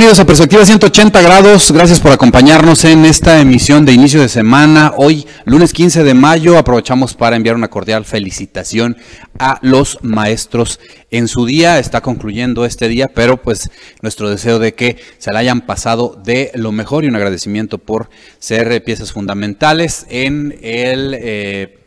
Bienvenidos a Perspectiva 180 grados. Gracias por acompañarnos en esta emisión de inicio de semana. Hoy, lunes 15 de mayo, aprovechamos para enviar una cordial felicitación a los maestros en su día. Está concluyendo este día, pero pues nuestro deseo de que se la hayan pasado de lo mejor y un agradecimiento por ser piezas fundamentales en el... Eh,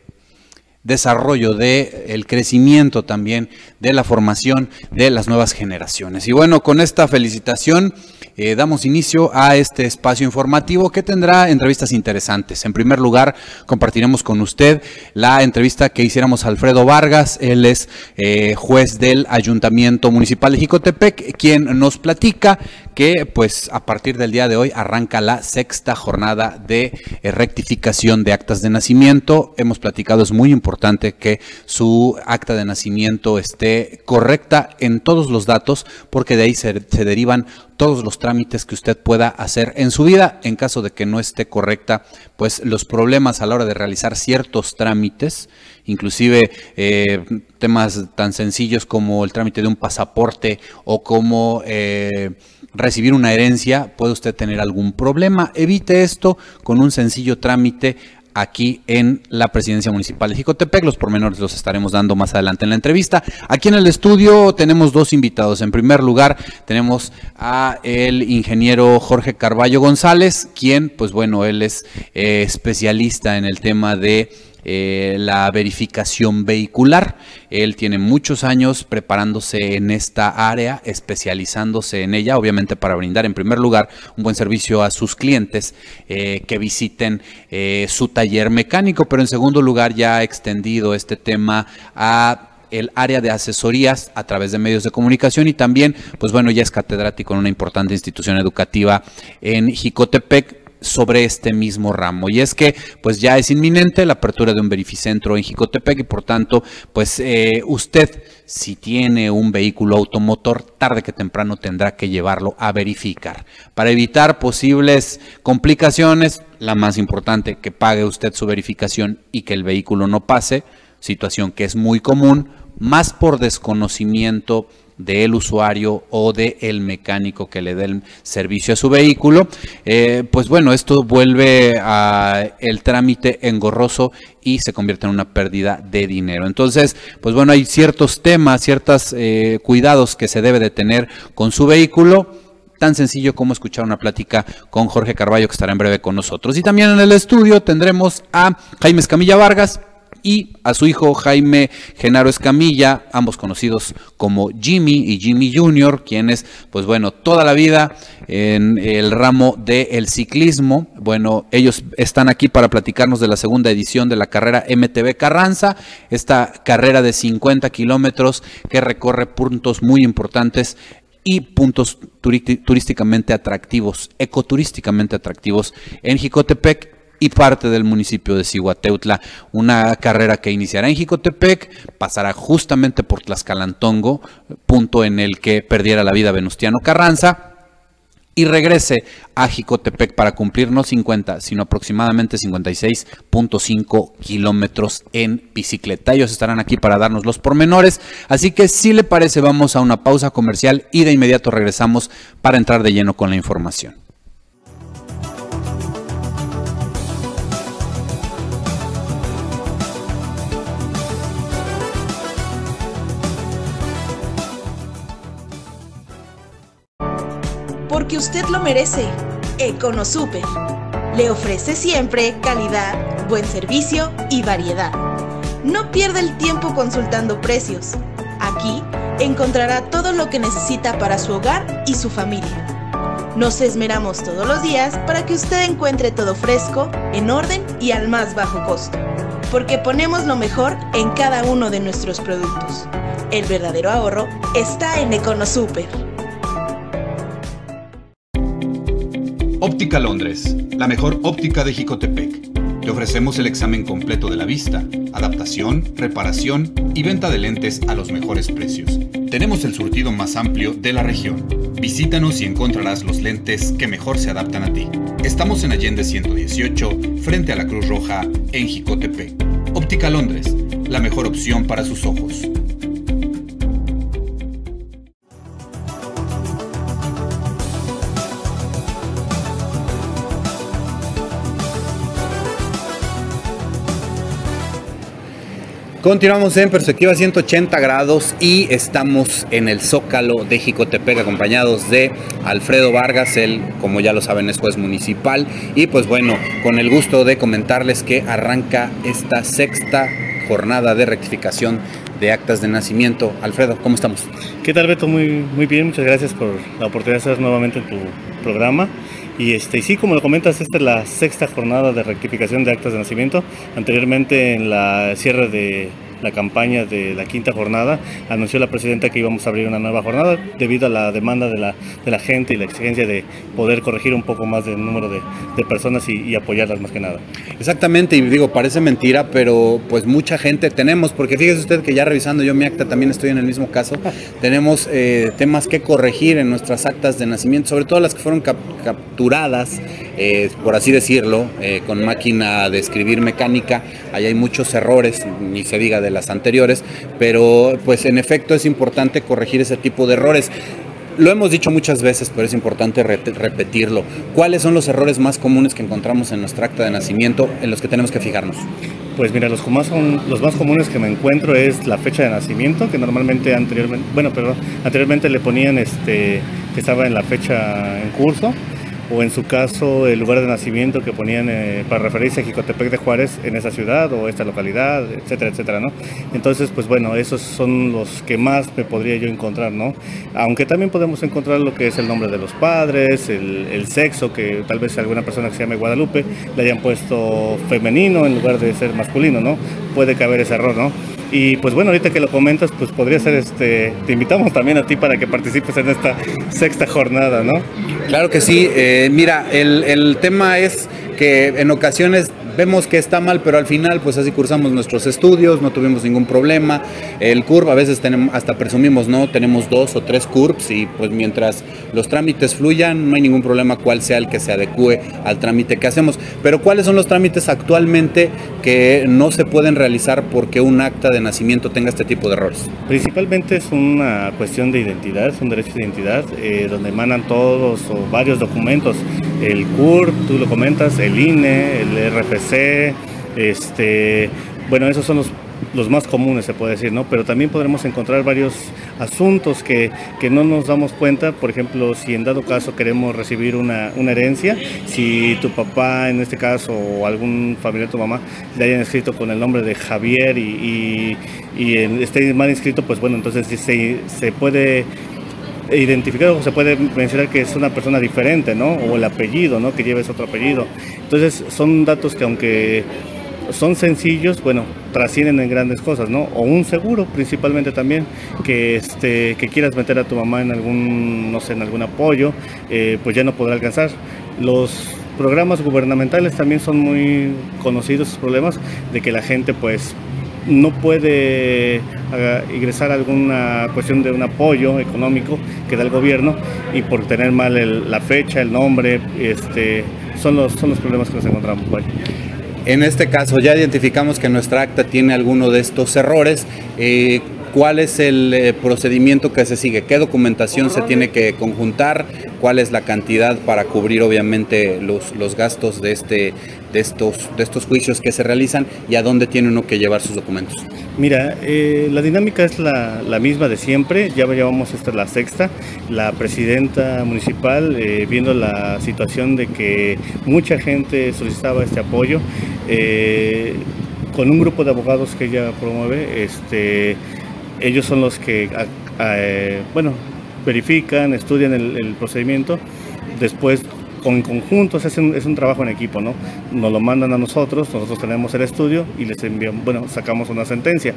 desarrollo, de el crecimiento también de la formación de las nuevas generaciones. Y bueno, con esta felicitación eh, damos inicio a este espacio informativo que tendrá entrevistas interesantes. En primer lugar, compartiremos con usted la entrevista que hiciéramos Alfredo Vargas, él es eh, juez del Ayuntamiento Municipal de Jicotepec, quien nos platica que pues a partir del día de hoy arranca la sexta jornada de eh, rectificación de actas de nacimiento. Hemos platicado, es muy importante que su acta de nacimiento esté correcta en todos los datos porque de ahí se, se derivan todos los trámites que usted pueda hacer en su vida. En caso de que no esté correcta, pues los problemas a la hora de realizar ciertos trámites, inclusive eh, temas tan sencillos como el trámite de un pasaporte o como eh, recibir una herencia, puede usted tener algún problema. Evite esto con un sencillo trámite aquí en la presidencia municipal de Jicotepec. Los pormenores los estaremos dando más adelante en la entrevista. Aquí en el estudio tenemos dos invitados. En primer lugar, tenemos a el ingeniero Jorge Carballo González, quien, pues bueno, él es eh, especialista en el tema de eh, la verificación vehicular. Él tiene muchos años preparándose en esta área, especializándose en ella, obviamente para brindar en primer lugar un buen servicio a sus clientes eh, que visiten eh, su taller mecánico, pero en segundo lugar ya ha extendido este tema a el área de asesorías a través de medios de comunicación y también, pues bueno, ya es catedrático en una importante institución educativa en Jicotepec, sobre este mismo ramo. Y es que pues ya es inminente la apertura de un verificentro en Jicotepec y por tanto pues eh, usted si tiene un vehículo automotor tarde que temprano tendrá que llevarlo a verificar. Para evitar posibles complicaciones, la más importante que pague usted su verificación y que el vehículo no pase, situación que es muy común, más por desconocimiento del usuario o del el mecánico que le dé el servicio a su vehículo, eh, pues bueno, esto vuelve a el trámite engorroso y se convierte en una pérdida de dinero. Entonces, pues bueno, hay ciertos temas, ciertos eh, cuidados que se debe de tener con su vehículo tan sencillo como escuchar una plática con Jorge Carballo que estará en breve con nosotros. Y también en el estudio tendremos a Jaime Escamilla Vargas, y a su hijo Jaime Genaro Escamilla, ambos conocidos como Jimmy y Jimmy Jr., quienes, pues bueno, toda la vida en el ramo del ciclismo. Bueno, ellos están aquí para platicarnos de la segunda edición de la carrera MTV Carranza, esta carrera de 50 kilómetros que recorre puntos muy importantes y puntos turísticamente atractivos, ecoturísticamente atractivos en Jicotepec y parte del municipio de Cihuateutla. Una carrera que iniciará en Jicotepec, pasará justamente por Tlaxcalantongo, punto en el que perdiera la vida Venustiano Carranza y regrese a Jicotepec para cumplir no 50, sino aproximadamente 56.5 kilómetros en bicicleta. Ellos estarán aquí para darnos los pormenores, así que si le parece vamos a una pausa comercial y de inmediato regresamos para entrar de lleno con la información. Usted lo merece. Econosuper le ofrece siempre calidad, buen servicio y variedad. No pierda el tiempo consultando precios. Aquí encontrará todo lo que necesita para su hogar y su familia. Nos esmeramos todos los días para que usted encuentre todo fresco, en orden y al más bajo costo. Porque ponemos lo mejor en cada uno de nuestros productos. El verdadero ahorro está en Econosuper. Óptica Londres, la mejor óptica de Jicotepec. Te ofrecemos el examen completo de la vista, adaptación, reparación y venta de lentes a los mejores precios. Tenemos el surtido más amplio de la región. Visítanos y encontrarás los lentes que mejor se adaptan a ti. Estamos en Allende 118, frente a la Cruz Roja, en Jicotepec. Óptica Londres, la mejor opción para sus ojos. Continuamos en perspectiva 180 grados y estamos en el Zócalo de Jicotepec acompañados de Alfredo Vargas, él como ya lo saben es juez municipal y pues bueno, con el gusto de comentarles que arranca esta sexta jornada de rectificación de actas de nacimiento. Alfredo, ¿cómo estamos? ¿Qué tal Beto? Muy, muy bien, muchas gracias por la oportunidad de estar nuevamente en tu programa. Y este, sí, como lo comentas, esta es la sexta jornada de rectificación de actas de nacimiento. Anteriormente en la cierre de la campaña de la quinta jornada, anunció la presidenta que íbamos a abrir una nueva jornada debido a la demanda de la, de la gente y la exigencia de poder corregir un poco más del número de, de personas y, y, apoyarlas más que nada. Exactamente, y digo, parece mentira, pero pues mucha gente tenemos, porque fíjese usted que ya revisando yo mi acta también estoy en el mismo caso, tenemos eh, temas que corregir en nuestras actas de nacimiento, sobre todo las que fueron cap capturadas, eh, por así decirlo, eh, con máquina de escribir mecánica, ahí hay muchos errores, ni se diga de las anteriores, pero pues en efecto es importante corregir ese tipo de errores. Lo hemos dicho muchas veces, pero es importante re repetirlo. ¿Cuáles son los errores más comunes que encontramos en nuestra acta de nacimiento en los que tenemos que fijarnos? Pues mira, los más, los más comunes que me encuentro es la fecha de nacimiento, que normalmente anteriormente, bueno, perdón, anteriormente le ponían este que estaba en la fecha en curso o en su caso el lugar de nacimiento que ponían eh, para referirse a Jicotepec de Juárez en esa ciudad o esta localidad, etcétera, etcétera, ¿no? Entonces, pues bueno, esos son los que más me podría yo encontrar, ¿no? Aunque también podemos encontrar lo que es el nombre de los padres, el, el sexo, que tal vez alguna persona que se llame Guadalupe le hayan puesto femenino en lugar de ser masculino, ¿no? Puede caber ese error, ¿no? Y pues bueno, ahorita que lo comentas, pues podría ser este, te invitamos también a ti para que participes en esta sexta jornada, ¿no? Claro que sí, eh, mira, el, el tema es que en ocasiones vemos que está mal, pero al final pues así cursamos nuestros estudios, no tuvimos ningún problema. El CURP a veces tenemos, hasta presumimos, ¿no? Tenemos dos o tres CURPs y pues mientras los trámites fluyan, no hay ningún problema cuál sea el que se adecue al trámite que hacemos. Pero ¿cuáles son los trámites actualmente que no se pueden realizar porque un acta de nacimiento tenga este tipo de errores? Principalmente es una cuestión de identidad, es un derecho de identidad, eh, donde emanan todos o varios documentos. El CURP, tú lo comentas, el INE, el RFC, este, bueno, esos son los, los, más comunes, se puede decir, ¿no? Pero también podremos encontrar varios asuntos que, que, no nos damos cuenta, por ejemplo, si en dado caso queremos recibir una, una, herencia, si tu papá, en este caso, o algún familiar de tu mamá, le hayan escrito con el nombre de Javier y, y, y esté mal inscrito, pues bueno, entonces se, se puede identificar o se puede mencionar que es una persona diferente, ¿no? O el apellido, ¿no? Que lleves otro apellido. Entonces son datos que aunque son sencillos, bueno, trascienden en grandes cosas, ¿no? O un seguro principalmente también, que, este, que quieras meter a tu mamá en algún, no sé, en algún apoyo, eh, pues ya no podrá alcanzar. Los programas gubernamentales también son muy conocidos esos problemas de que la gente pues no puede ingresar alguna cuestión de un apoyo económico que da el gobierno y por tener mal la fecha, el nombre, este, son, los, son los problemas que nos encontramos. Bueno. En este caso ya identificamos que nuestra acta tiene alguno de estos errores. Eh, ¿Cuál es el eh, procedimiento que se sigue? ¿Qué documentación se tiene que conjuntar? ¿Cuál es la cantidad para cubrir obviamente los, los gastos de, este, de, estos, de estos juicios que se realizan y a dónde tiene uno que llevar sus documentos? Mira, eh, la dinámica es la, la, misma de siempre, ya llevamos esta la sexta, la presidenta municipal eh, viendo la situación de que mucha gente solicitaba este apoyo, eh, con un grupo de abogados que ella promueve, este, ellos son los que, eh, bueno, verifican, estudian el, el procedimiento, después con conjunto es un, es un, trabajo en equipo, ¿no? Nos lo mandan a nosotros, nosotros tenemos el estudio y les enviamos, bueno, sacamos una sentencia.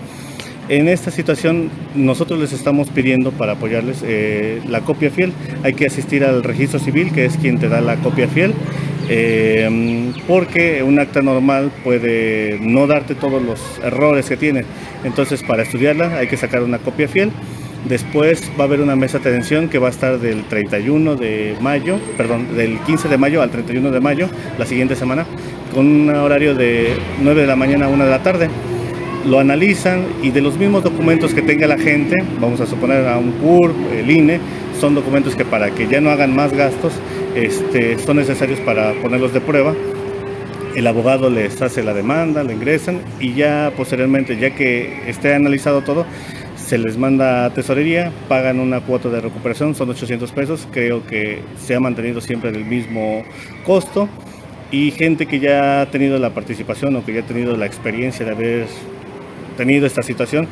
En esta situación nosotros les estamos pidiendo para apoyarles eh, la copia fiel. Hay que asistir al registro civil, que es quien te da la copia fiel, eh, porque un acta normal puede no darte todos los errores que tiene. Entonces para estudiarla hay que sacar una copia fiel. Después va a haber una mesa de atención que va a estar del 31 de mayo, perdón, del 15 de mayo al 31 de mayo, la siguiente semana, con un horario de 9 de la mañana a 1 de la tarde. Lo analizan y de los mismos documentos que tenga la gente, vamos a suponer a un CURP, el INE, son documentos que para que ya no hagan más gastos, este, son necesarios para ponerlos de prueba el abogado les hace la demanda, lo ingresan y ya posteriormente, ya que esté analizado todo, se les manda a tesorería, pagan una cuota de recuperación, son 800 pesos, creo que se ha mantenido siempre el mismo costo. Y gente que ya ha tenido la participación o que ya ha tenido la experiencia de haber tenido esta situación,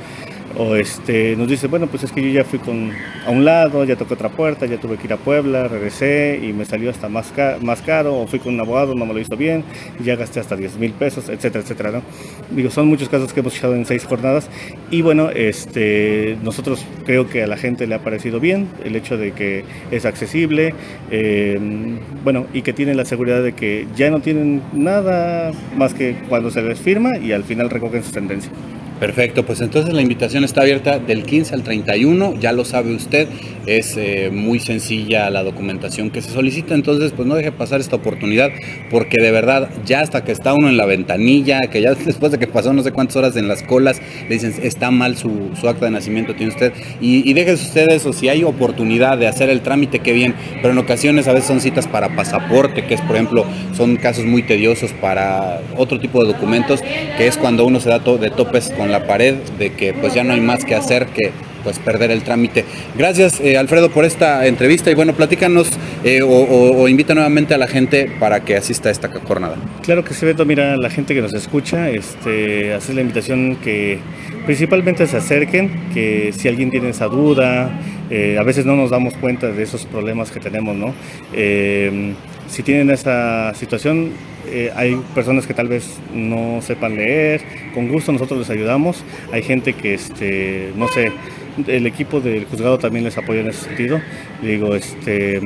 o este, nos dice, bueno, pues es que yo ya fui con, a un lado, ya toqué otra puerta, ya tuve que ir a Puebla, regresé y me salió hasta más, más caro, o fui con un abogado, no me lo hizo bien, ya gasté hasta 10 mil pesos, etcétera, etcétera. Digo, son muchos casos que hemos echado en seis jornadas y bueno, este, nosotros creo que a la gente le ha parecido bien el hecho de que es accesible, eh, bueno, y que tienen la seguridad de que ya no tienen nada más que cuando se les firma y al final recogen su sentencia. Perfecto, pues entonces la invitación está abierta del 15 al 31, ya lo sabe usted, es eh, muy sencilla la documentación que se solicita, entonces pues no deje pasar esta oportunidad, porque de verdad ya hasta que está uno en la ventanilla, que ya después de que pasó no sé cuántas horas en las colas, le dicen está mal su, acta de nacimiento, tiene usted, y, y déjese usted eso, si hay oportunidad de hacer el trámite, qué bien, pero en ocasiones a veces son citas para pasaporte, que es por ejemplo, son casos muy tediosos para otro tipo de documentos, que es cuando uno se da de topes con la pared de que pues ya no hay más que hacer que pues perder el trámite. Gracias eh, Alfredo por esta entrevista y bueno, platícanos eh, o, invita nuevamente a la gente para que asista a esta jornada. Claro que sí, Beto, mira, la gente que nos escucha, este, hacer la invitación que principalmente se acerquen, que si alguien tiene esa duda, eh, a veces no nos damos cuenta de esos problemas que tenemos, ¿no? Si tienen esa situación, eh, hay personas que tal vez no sepan leer, con gusto nosotros les ayudamos. Hay gente que, este, no sé, el equipo del juzgado también les apoya en ese sentido. Digo, este,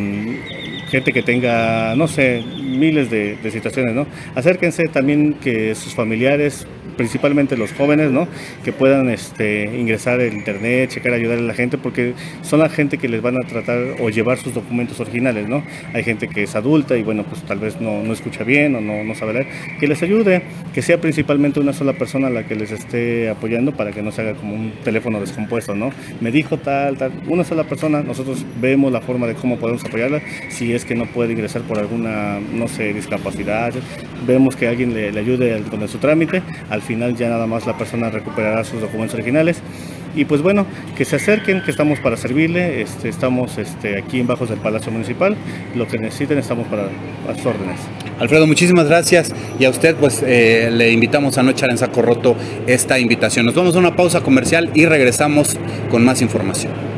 gente que tenga, no sé, miles de situaciones, ¿no? Acérquense también que sus familiares principalmente los jóvenes, ¿no? Que puedan este, ingresar el internet, checar, ayudar a la gente, porque son la gente que les van a tratar o llevar sus documentos originales, ¿no? Hay gente que es adulta y bueno, pues tal vez no, no escucha bien o no, no sabe leer, que les ayude, que sea principalmente una sola persona la que les esté apoyando para que no se haga como un teléfono descompuesto, ¿no? Me dijo tal, tal, una sola persona, nosotros vemos la forma de cómo podemos apoyarla, si es que no puede ingresar por alguna, no sé, discapacidad, vemos que alguien le, le ayude con su trámite, al final ya nada más la persona recuperará sus documentos originales. Y pues bueno, que se acerquen, que estamos para servirle, este, estamos este, aquí en Bajos del Palacio Municipal, lo que necesiten estamos para las órdenes. Alfredo, muchísimas gracias y a usted pues eh, le invitamos a no echar en saco roto esta invitación. Nos vamos a una pausa comercial y regresamos con más información.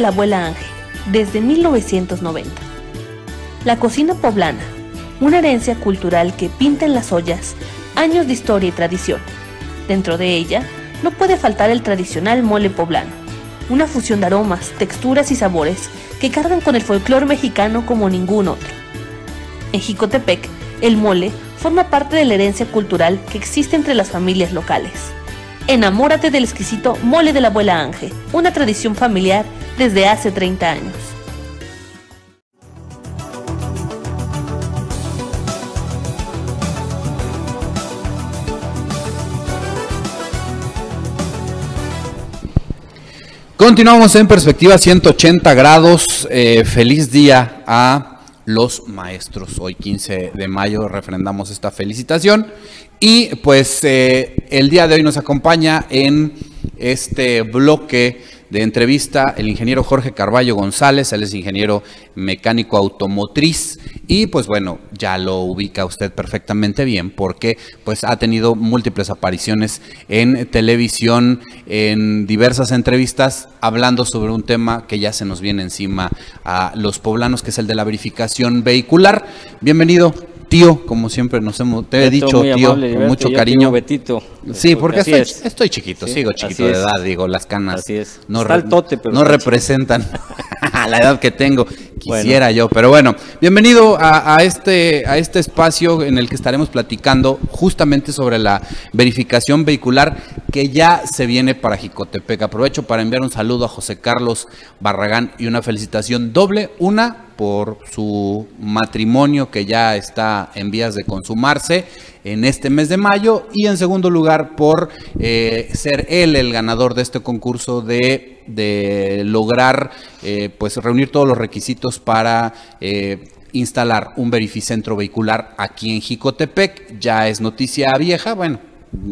La abuela Ángel, desde 1990. La cocina poblana, una herencia cultural que pinta en las ollas años de historia y tradición. Dentro de ella no puede faltar el tradicional mole poblano, una fusión de aromas, texturas y sabores que cargan con el folclore mexicano como ningún otro. En Jicotepec, el mole forma parte de la herencia cultural que existe entre las familias locales. Enamórate del exquisito mole de la abuela Ángel, una tradición familiar desde hace 30 años. Continuamos en perspectiva 180 grados. Eh, feliz día a los maestros. Hoy 15 de mayo refrendamos esta felicitación y pues eh, el día de hoy nos acompaña en este bloque de entrevista el ingeniero Jorge Carballo González, él es ingeniero mecánico automotriz y pues bueno, ya lo ubica usted perfectamente bien porque pues ha tenido múltiples apariciones en televisión, en diversas entrevistas hablando sobre un tema que ya se nos viene encima a los poblanos, que es el de la verificación vehicular. Bienvenido, tío, como siempre nos hemos, te he dicho, tío, con mucho cariño. Betito. Sí, porque estoy, estoy, chiquito, sigo chiquito de edad, digo, las canas no, no representan la edad que tengo. Quisiera yo, pero bueno, bienvenido a, este, a este espacio en el que estaremos platicando justamente sobre la verificación vehicular que ya se viene para Jicotepec. Aprovecho para enviar un saludo a José Carlos Barragán y una felicitación doble, una por su matrimonio que ya está en vías de consumarse en este mes de mayo y en segundo lugar por eh, ser él el ganador de este concurso de, de lograr eh, pues reunir todos los requisitos para eh, instalar un verificentro vehicular aquí en Jicotepec. Ya es noticia vieja, bueno,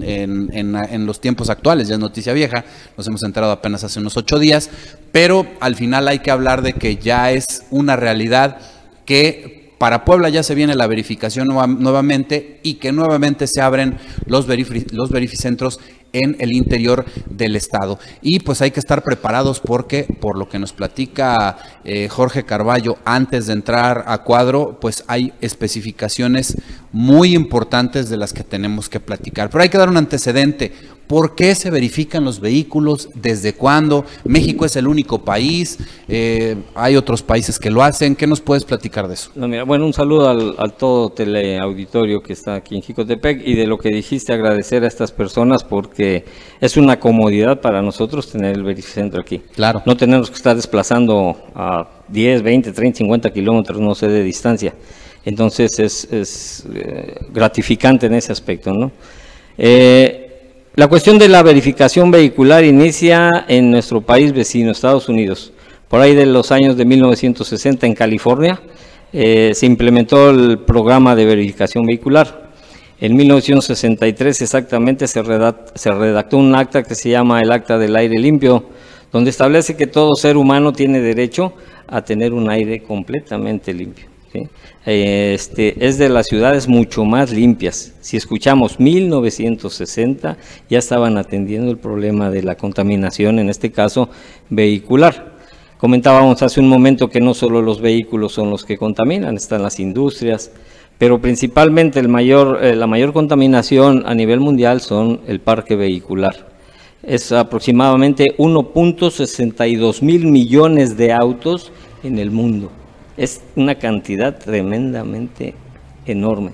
en, en, los tiempos actuales, ya es noticia vieja, nos hemos enterado apenas hace unos ocho días, pero al final hay que hablar de que ya es una realidad que para Puebla ya se viene la verificación nuevamente y que nuevamente se abren los, los verificentros en el interior del estado. Y pues hay que estar preparados porque, por lo que nos platica eh, Jorge Carballo antes de entrar a cuadro, pues hay especificaciones muy importantes de las que tenemos que platicar. Pero hay que dar un antecedente. ¿Por qué se verifican los vehículos? ¿Desde cuándo? México es el único país. Eh, hay otros países que lo hacen. ¿Qué nos puedes platicar de eso? bueno, un saludo al, todo teleauditorio que está aquí en Jicotepec y de lo que dijiste, agradecer a estas personas porque es una comodidad para nosotros tener el verificentro aquí. Claro. No tenemos que estar desplazando a 10, 20, 30, 50 kilómetros, no sé, de distancia. Entonces es, eh, gratificante en ese aspecto, ¿no? Eh, la cuestión de la verificación vehicular inicia en nuestro país vecino, Estados Unidos. Por ahí de los años de 1960 en California eh, se implementó el programa de verificación vehicular. En 1963 exactamente se, se redactó un acta que se llama el Acta del Aire Limpio, donde establece que todo ser humano tiene derecho a tener un aire completamente limpio. Este, es de las ciudades mucho más limpias. Si escuchamos 1960, ya estaban atendiendo el problema de la contaminación, en este caso vehicular. Comentábamos hace un momento que no solo los vehículos son los que contaminan, están las industrias, pero principalmente eh, la mayor contaminación a nivel mundial son el parque vehicular. Es aproximadamente 1.62 mil millones de autos en el mundo es una cantidad tremendamente enorme.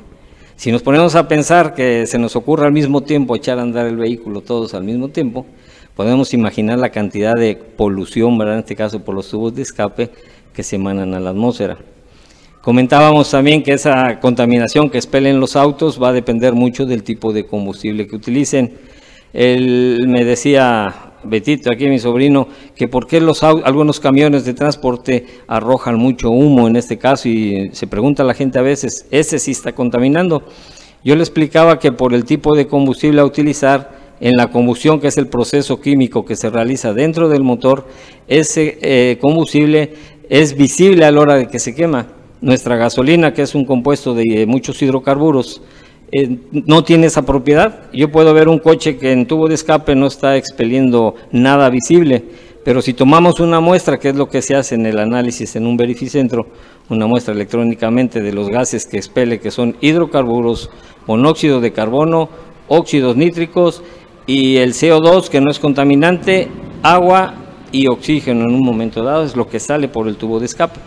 Si nos ponemos a pensar que se nos ocurre al mismo tiempo echar a andar el vehículo todos al mismo tiempo, podemos imaginar la cantidad de polución, en este caso por los tubos de escape que se emanan a la atmósfera. Comentábamos también que esa contaminación que expelen los autos va a depender mucho del tipo de combustible que utilicen. Él me decía Betito, aquí mi sobrino, que por qué los, algunos camiones de transporte arrojan mucho humo en este caso y se pregunta la gente a veces, ¿ese sí está contaminando? Yo le explicaba que por el tipo de combustible a utilizar, en la combustión, que es el proceso químico que se realiza dentro del motor, ese eh, combustible es visible a la hora de que se quema. Nuestra gasolina, que es un compuesto de muchos hidrocarburos, eh, no tiene esa propiedad. Yo puedo ver un coche que en tubo de escape no está expeliendo nada visible, pero si tomamos una muestra, que es lo que se hace en el análisis en un verificentro, una muestra electrónicamente de los gases que expele, que son hidrocarburos, monóxido de carbono, óxidos nítricos y el CO2, que no es contaminante, agua y oxígeno en un momento dado, es lo que sale por el tubo de escape.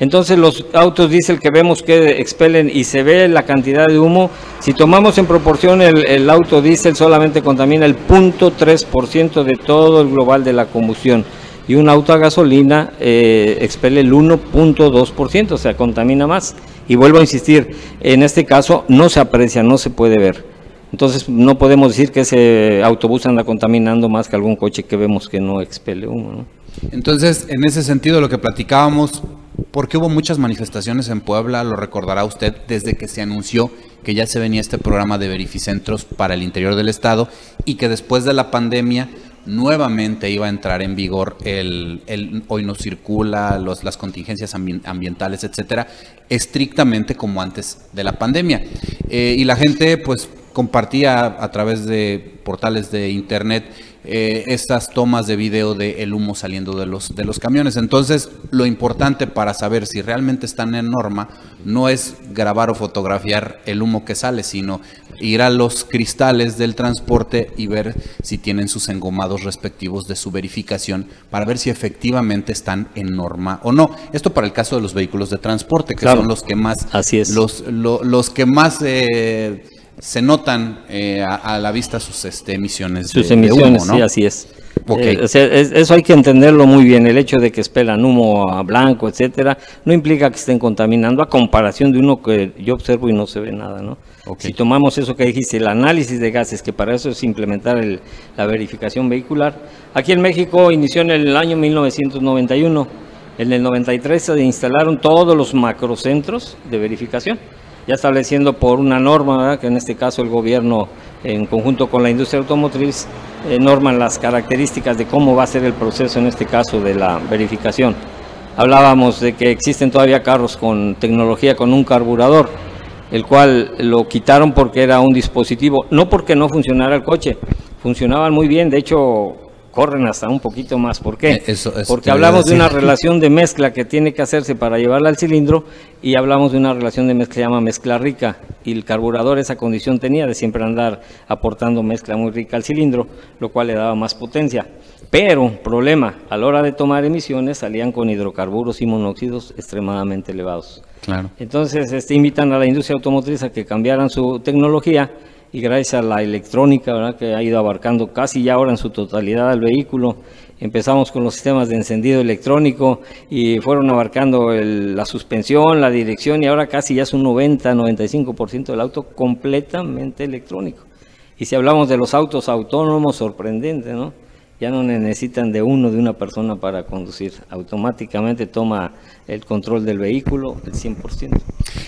Entonces los autos diésel que vemos que expelen y se ve la cantidad de humo, si tomamos en proporción el, auto diésel solamente contamina el 0.3% de todo el global de la combustión y un auto a gasolina eh, expele el 1.2%, o sea, contamina más. Y vuelvo a insistir, en este caso no se aprecia, no se puede ver. Entonces no podemos decir que ese autobús anda contaminando más que algún coche que vemos que no expele humo. Entonces, en ese sentido, lo que platicábamos, porque hubo muchas manifestaciones en Puebla, lo recordará usted, desde que se anunció que ya se venía este programa de verificentros para el interior del estado y que después de la pandemia, nuevamente iba a entrar en vigor el, hoy no circula, las contingencias ambientales, etcétera, estrictamente como antes de la pandemia. Eh, y la gente, pues, compartía a través de portales de internet eh, estas tomas de video del el humo saliendo de los, de los camiones. Entonces, lo importante para saber si realmente están en norma no es grabar o fotografiar el humo que sale, sino ir a los cristales del transporte y ver si tienen sus engomados respectivos de su verificación para ver si efectivamente están en norma o no. Esto para el caso de los vehículos de transporte, que son los que más, Así es. Los, los que más eh, se notan eh, a, la vista sus este, emisiones. Sus emisiones, sí, así es. Eh, eso hay que entenderlo muy bien. El hecho de que esperan humo a blanco, etcétera, no implica que estén contaminando a comparación de uno que yo observo y no se ve nada, ¿no? Si tomamos eso que dijiste, el análisis de gases, que para eso es implementar la verificación vehicular, aquí en México inició en el año 1991. En el 93 se instalaron todos los macrocentros de verificación ya estableciendo por una norma, que en este caso el gobierno en conjunto con la industria automotriz eh, norman las características de cómo va a ser el proceso en este caso de la verificación. Hablábamos de que existen todavía carros con tecnología con un carburador, el cual lo quitaron porque era un dispositivo, no porque no funcionara el coche, funcionaban muy bien, de hecho corren hasta un poquito más. ¿Por qué? Eh, Porque hablamos de una relación de mezcla que tiene que hacerse para llevarla al cilindro y hablamos de una relación de mezcla que se llama mezcla rica y el carburador esa condición tenía de siempre andar aportando mezcla muy rica al cilindro, lo cual le daba más potencia. Pero, problema, a la hora de tomar emisiones salían con hidrocarburos y monóxidos extremadamente elevados. Claro. Entonces, este, invitan a la industria automotriz a que cambiaran su tecnología y gracias a la electrónica ¿verdad? que ha ido abarcando casi ya ahora en su totalidad al vehículo. Empezamos con los sistemas de encendido electrónico y fueron abarcando la suspensión, la dirección y ahora casi ya es un 90-95% del auto completamente electrónico. Y si hablamos de los autos autónomos, sorprendente, ¿no? Ya no necesitan de uno, de una persona para conducir. Automáticamente toma el control del vehículo el 100%.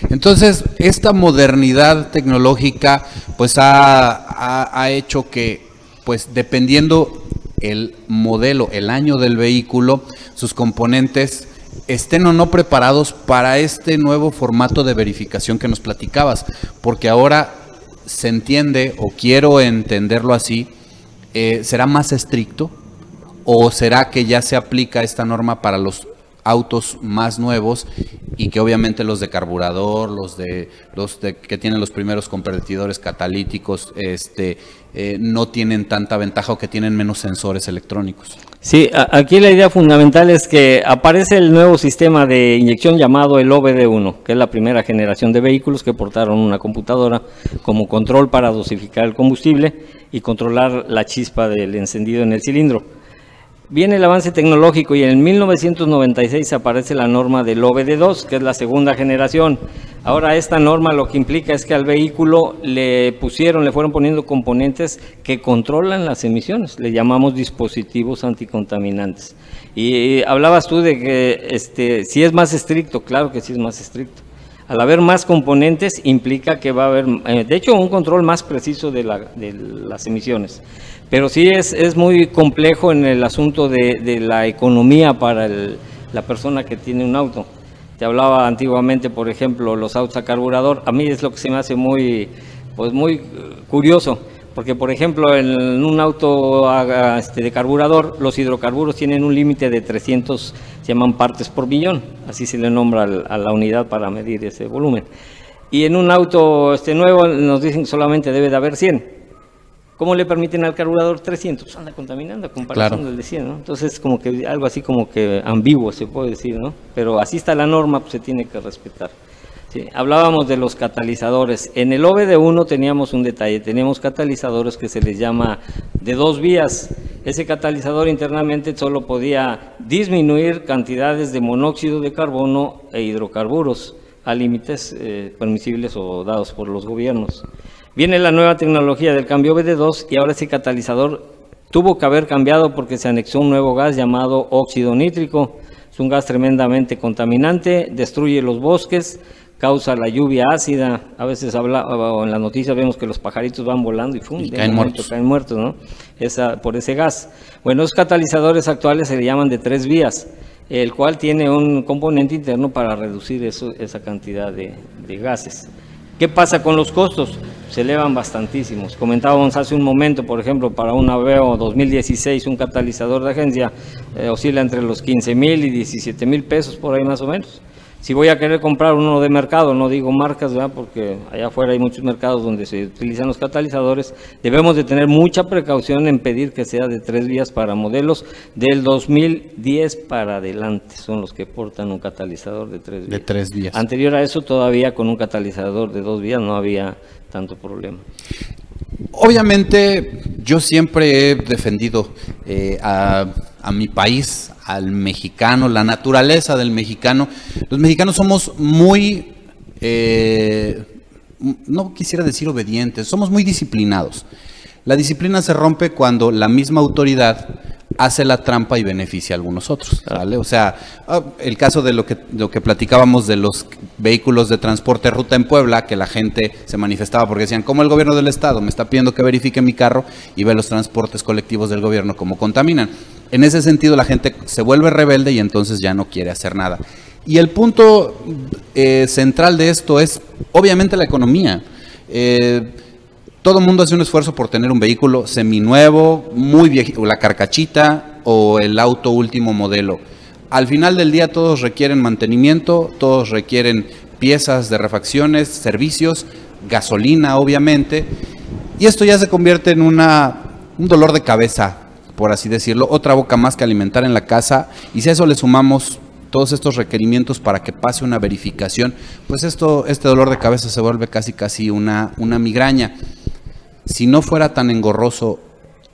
Entonces, esta modernidad tecnológica pues ha, ha, hecho que, pues dependiendo el modelo, el año del vehículo, sus componentes estén o no preparados para este nuevo formato de verificación que nos platicabas, porque ahora se entiende, o quiero entenderlo así, eh, ¿será más estricto? ¿O será que ya se aplica esta norma para los autos más nuevos y que obviamente los de carburador, los de los que tienen los primeros convertidores catalíticos, este, eh, no tienen tanta ventaja o que tienen menos sensores electrónicos. Sí, aquí la idea fundamental es que aparece el nuevo sistema de inyección llamado el OBD1, que es la primera generación de vehículos que portaron una computadora como control para dosificar el combustible y controlar la chispa del encendido en el cilindro. Viene el avance tecnológico y en 1996 aparece la norma del OBD2, que es la segunda generación. Ahora esta norma lo que implica es que al vehículo le pusieron, le fueron poniendo componentes que controlan las emisiones, le llamamos dispositivos anticontaminantes. Y, hablabas tú de que este, si es más estricto, claro que sí es más estricto. Al haber más componentes implica que va a haber, eh, de hecho, un control más preciso de, las emisiones. Pero sí es, muy complejo en el asunto de, la economía para la persona que tiene un auto. Te hablaba antiguamente, por ejemplo, los autos a carburador. A mí es lo que se me hace muy, pues muy curioso, porque por ejemplo en un auto este, de carburador, los hidrocarburos tienen un límite de 300, se llaman partes por millón, así se le nombra a la unidad para medir ese volumen. Y en un auto este nuevo nos dicen que solamente debe de haber 100. ¿Cómo le permiten al carburador 300? Pues anda contaminando a comparación del de 100, ¿no? Entonces, como que algo así como que ambiguo se puede decir, ¿no? Pero así está la norma, pues se tiene que respetar. Hablábamos de los catalizadores. En el OBD1 teníamos un detalle, teníamos catalizadores que se les llama de dos vías. Ese catalizador internamente solo podía disminuir cantidades de monóxido de carbono e hidrocarburos a límites eh, permisibles o dados por los gobiernos. Viene la nueva tecnología del cambio BD2 y ahora ese catalizador tuvo que haber cambiado porque se anexó un nuevo gas llamado óxido nítrico. Es un gas tremendamente contaminante, destruye los bosques, causa la lluvia ácida. A veces habla, o en las noticias vemos que los pajaritos van volando y, ¡fum! Y caen momento muertos. caen muertos, ¿no? Esa, por ese gas. Bueno, los catalizadores actuales se le llaman de tres vías, el cual tiene un componente interno para reducir eso, esa cantidad de, de gases. ¿Qué pasa con los costos? Se elevan bastantísimos. Comentábamos hace un momento, por ejemplo, para un Aveo 2016, un catalizador de agencia eh, oscila entre los 15 mil y 17 mil pesos, por ahí más o menos. Si voy a querer comprar uno de mercado, no digo marcas, ¿verdad? porque allá afuera hay muchos mercados donde se utilizan los catalizadores, debemos de tener mucha precaución en pedir que sea de tres vías para modelos del 2010 para adelante, son los que portan un catalizador de tres vías. De tres vías. Anterior a eso todavía con un catalizador de dos vías no había tanto problema. Obviamente, yo siempre he defendido eh, a, a mi país, al mexicano, la naturaleza del mexicano. Los mexicanos somos muy, eh, no quisiera decir obedientes, somos muy disciplinados. La disciplina se rompe cuando la misma autoridad hace la trampa y beneficia a algunos otros, ¿vale? O sea, ah, el caso de lo que, lo que platicábamos de los vehículos de transporte ruta en Puebla, que la gente se manifestaba porque decían, ¿cómo el gobierno del estado me está pidiendo que verifique mi carro y ve los transportes colectivos del gobierno cómo contaminan? En ese sentido la gente se vuelve rebelde y entonces ya no quiere hacer nada. Y el punto eh, central de esto es obviamente la economía. Eh, todo el mundo hace un esfuerzo por tener un vehículo seminuevo, muy viejito, la carcachita o el auto último modelo. Al final del día todos requieren mantenimiento, todos requieren piezas de refacciones, servicios, gasolina obviamente, y esto ya se convierte en una, un dolor de cabeza, por así decirlo, otra boca más que alimentar en la casa, y si a eso le sumamos todos estos requerimientos para que pase una verificación, pues esto, este dolor de cabeza se vuelve casi casi una, una migraña. Si no fuera tan engorroso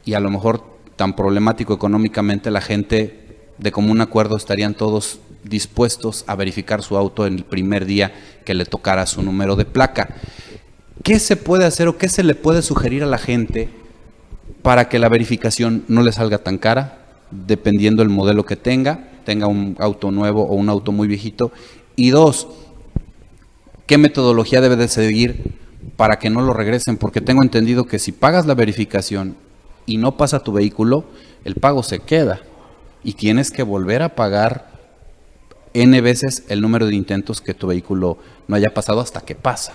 y a lo mejor tan problemático económicamente, la gente de común acuerdo estarían todos dispuestos a verificar su auto en el primer día que le tocara su número de placa. ¿Qué se puede hacer o qué se le puede sugerir a la gente para que la verificación no le salga tan cara, dependiendo el modelo que tenga, tenga un auto nuevo o un auto muy viejito? Y dos, ¿qué metodología debe de seguir para que no lo regresen? Porque tengo entendido que si pagas la verificación y no pasa tu vehículo, el pago se queda y tienes que volver a pagar n veces el número de intentos que tu vehículo no haya pasado hasta que pasa.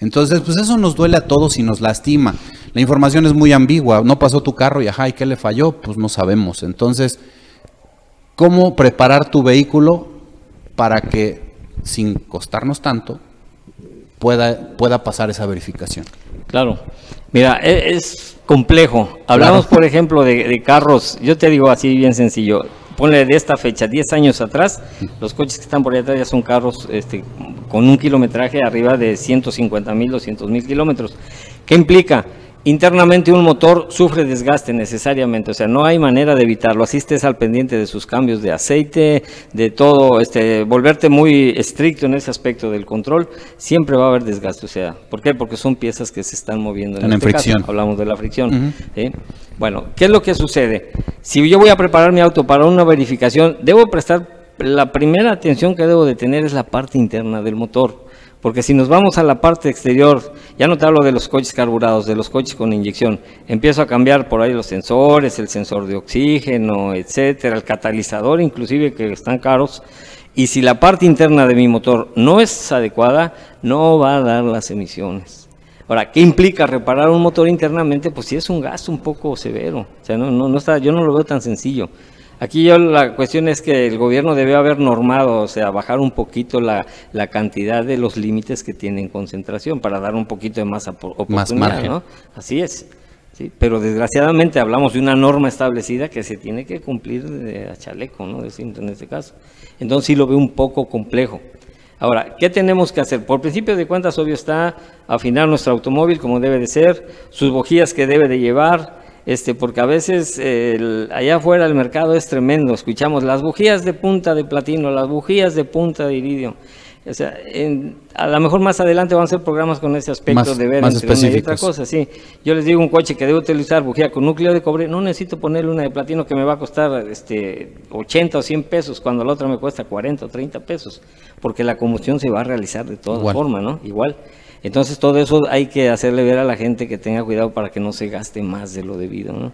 Entonces, pues eso nos duele a todos y nos lastima. La información es muy ambigua. No pasó tu carro y ajá, ¿y qué le falló? Pues no sabemos. Entonces, ¿cómo preparar tu vehículo para que, sin costarnos tanto, pueda, pueda pasar esa verificación? Claro. Mira, e- es, complejo. Hablamos, Claro. por ejemplo, de, de carros. Yo te digo así bien sencillo. Ponle de esta fecha, 10 años atrás, los coches que están por ahí atrás ya son carros este, con un kilometraje arriba de 150 mil, 200 mil kilómetros. ¿Qué implica? Internamente un motor sufre desgaste necesariamente, o sea, no hay manera de evitarlo. Así estés al pendiente de sus cambios de aceite, de todo, este, volverte muy estricto en ese aspecto del control, siempre va a haber desgaste. O sea, ¿por qué? Porque son piezas que se están moviendo. En este caso. fricción. Hablamos de la fricción. ¿sí? Bueno, ¿qué es lo que sucede? Si yo voy a preparar mi auto para una verificación, debo prestar, la primera atención que debo de tener es la parte interna del motor. Porque si nos vamos a la parte exterior, ya no te hablo de los coches carburados, de los coches con inyección, empiezo a cambiar por ahí los sensores, el sensor de oxígeno, etcétera, el catalizador inclusive que están caros, y si la parte interna de mi motor no es adecuada, no va a dar las emisiones. Ahora, ¿qué implica reparar un motor internamente? Pues sí es un gasto un poco severo. O sea, no, no, no está, yo no lo veo tan sencillo. Aquí yo la cuestión es que el gobierno debe haber normado, o sea, bajar un poquito la, la cantidad de los límites que tienen concentración para dar un poquito de más oportunidad, margen. ¿no? Así es. Sí, pero desgraciadamente hablamos de una norma establecida que se tiene que cumplir de a chaleco, ¿no? En este caso. Entonces sí lo veo un poco complejo. Ahora, ¿qué tenemos que hacer? Por principio de cuentas, obvio está afinar nuestro automóvil como debe de ser, sus bujías que debe de llevar, este, porque a veces eh, el- allá afuera el mercado es tremendo. Escuchamos las bujías de punta de platino, las bujías de punta de iridio. O sea, a lo mejor más adelante van a hacer programas con ese aspecto de ver más entre una y otra cosa. Sí, yo les digo un coche que debe utilizar bujía con núcleo de cobre, no necesito ponerle una de platino que me va a costar este 80 o 100 pesos cuando la otra me cuesta 40 o 30 pesos, porque la combustión se va a realizar de todas formas, ¿no? Igual. Entonces todo eso hay que hacerle ver a la gente que tenga cuidado para que no se gaste más de lo debido, ¿no?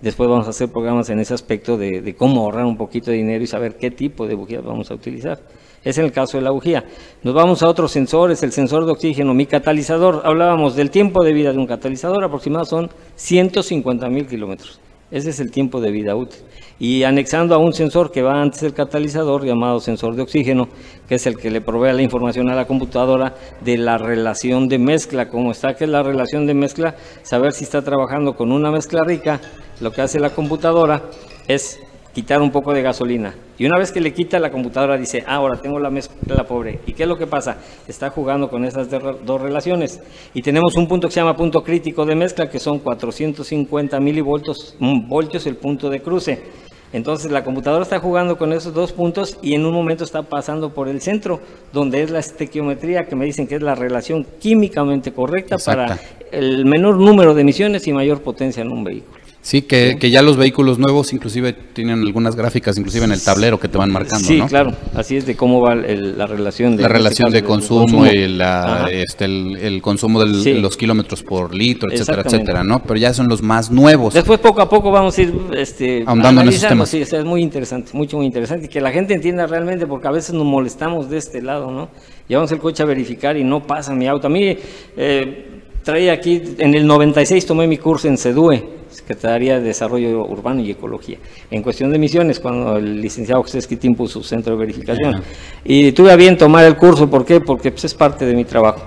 Después vamos a hacer programas en ese aspecto de, cómo ahorrar un poquito de dinero y saber qué tipo de bujías vamos a utilizar. Es en el caso de la bujía. Nos vamos a otros sensores, el sensor de oxígeno, mi catalizador. Hablábamos del tiempo de vida de un catalizador, aproximado son 150 mil kilómetros. Ese es el tiempo de vida útil. Y anexando a un sensor que va antes del catalizador, llamado sensor de oxígeno, que es el que le provee la información a la computadora de la relación de mezcla, cómo está que es la relación de mezcla, saber si está trabajando con una mezcla rica, lo que hace la computadora es quitar un poco de gasolina. Y una vez que le quita, la computadora dice, ah, ahora tengo la mezcla pobre. ¿Y qué es lo que pasa? Está jugando con esas dos relaciones. Y tenemos un punto que se llama punto crítico de mezcla, que son 450 milivoltios, mm, voltios el punto de cruce. Entonces la computadora está jugando con esos dos puntos y en un momento está pasando por el centro, donde es la estequiometría, que me dicen que es la relación químicamente correcta para el menor número de emisiones y mayor potencia en un vehículo. Sí, que, que, ya los vehículos nuevos inclusive tienen algunas gráficas, inclusive en el tablero que te van marcando, sí, claro, así es de cómo va la relación de... La relación de consumo, y la, este, el, consumo de los kilómetros por litro, etcétera, etcétera, ¿no? Pero ya son los más nuevos. Después poco a poco vamos a ir este, ahondando en esos temas. Sí, es muy interesante, mucho, muy interesante, y que la gente entienda realmente, porque a veces nos molestamos de este lado, ¿no? Llevamos el coche a verificar y no pasa mi auto. A mí... Eh, traía aquí, en el 96 tomé mi curso en CEDUE, Secretaría de Desarrollo Urbano y Ecología, en cuestión de emisiones, cuando el licenciado José Esquitín puso su centro de verificación. Y tuve a bien tomar el curso, ¿por qué? Porque pues, es parte de mi trabajo.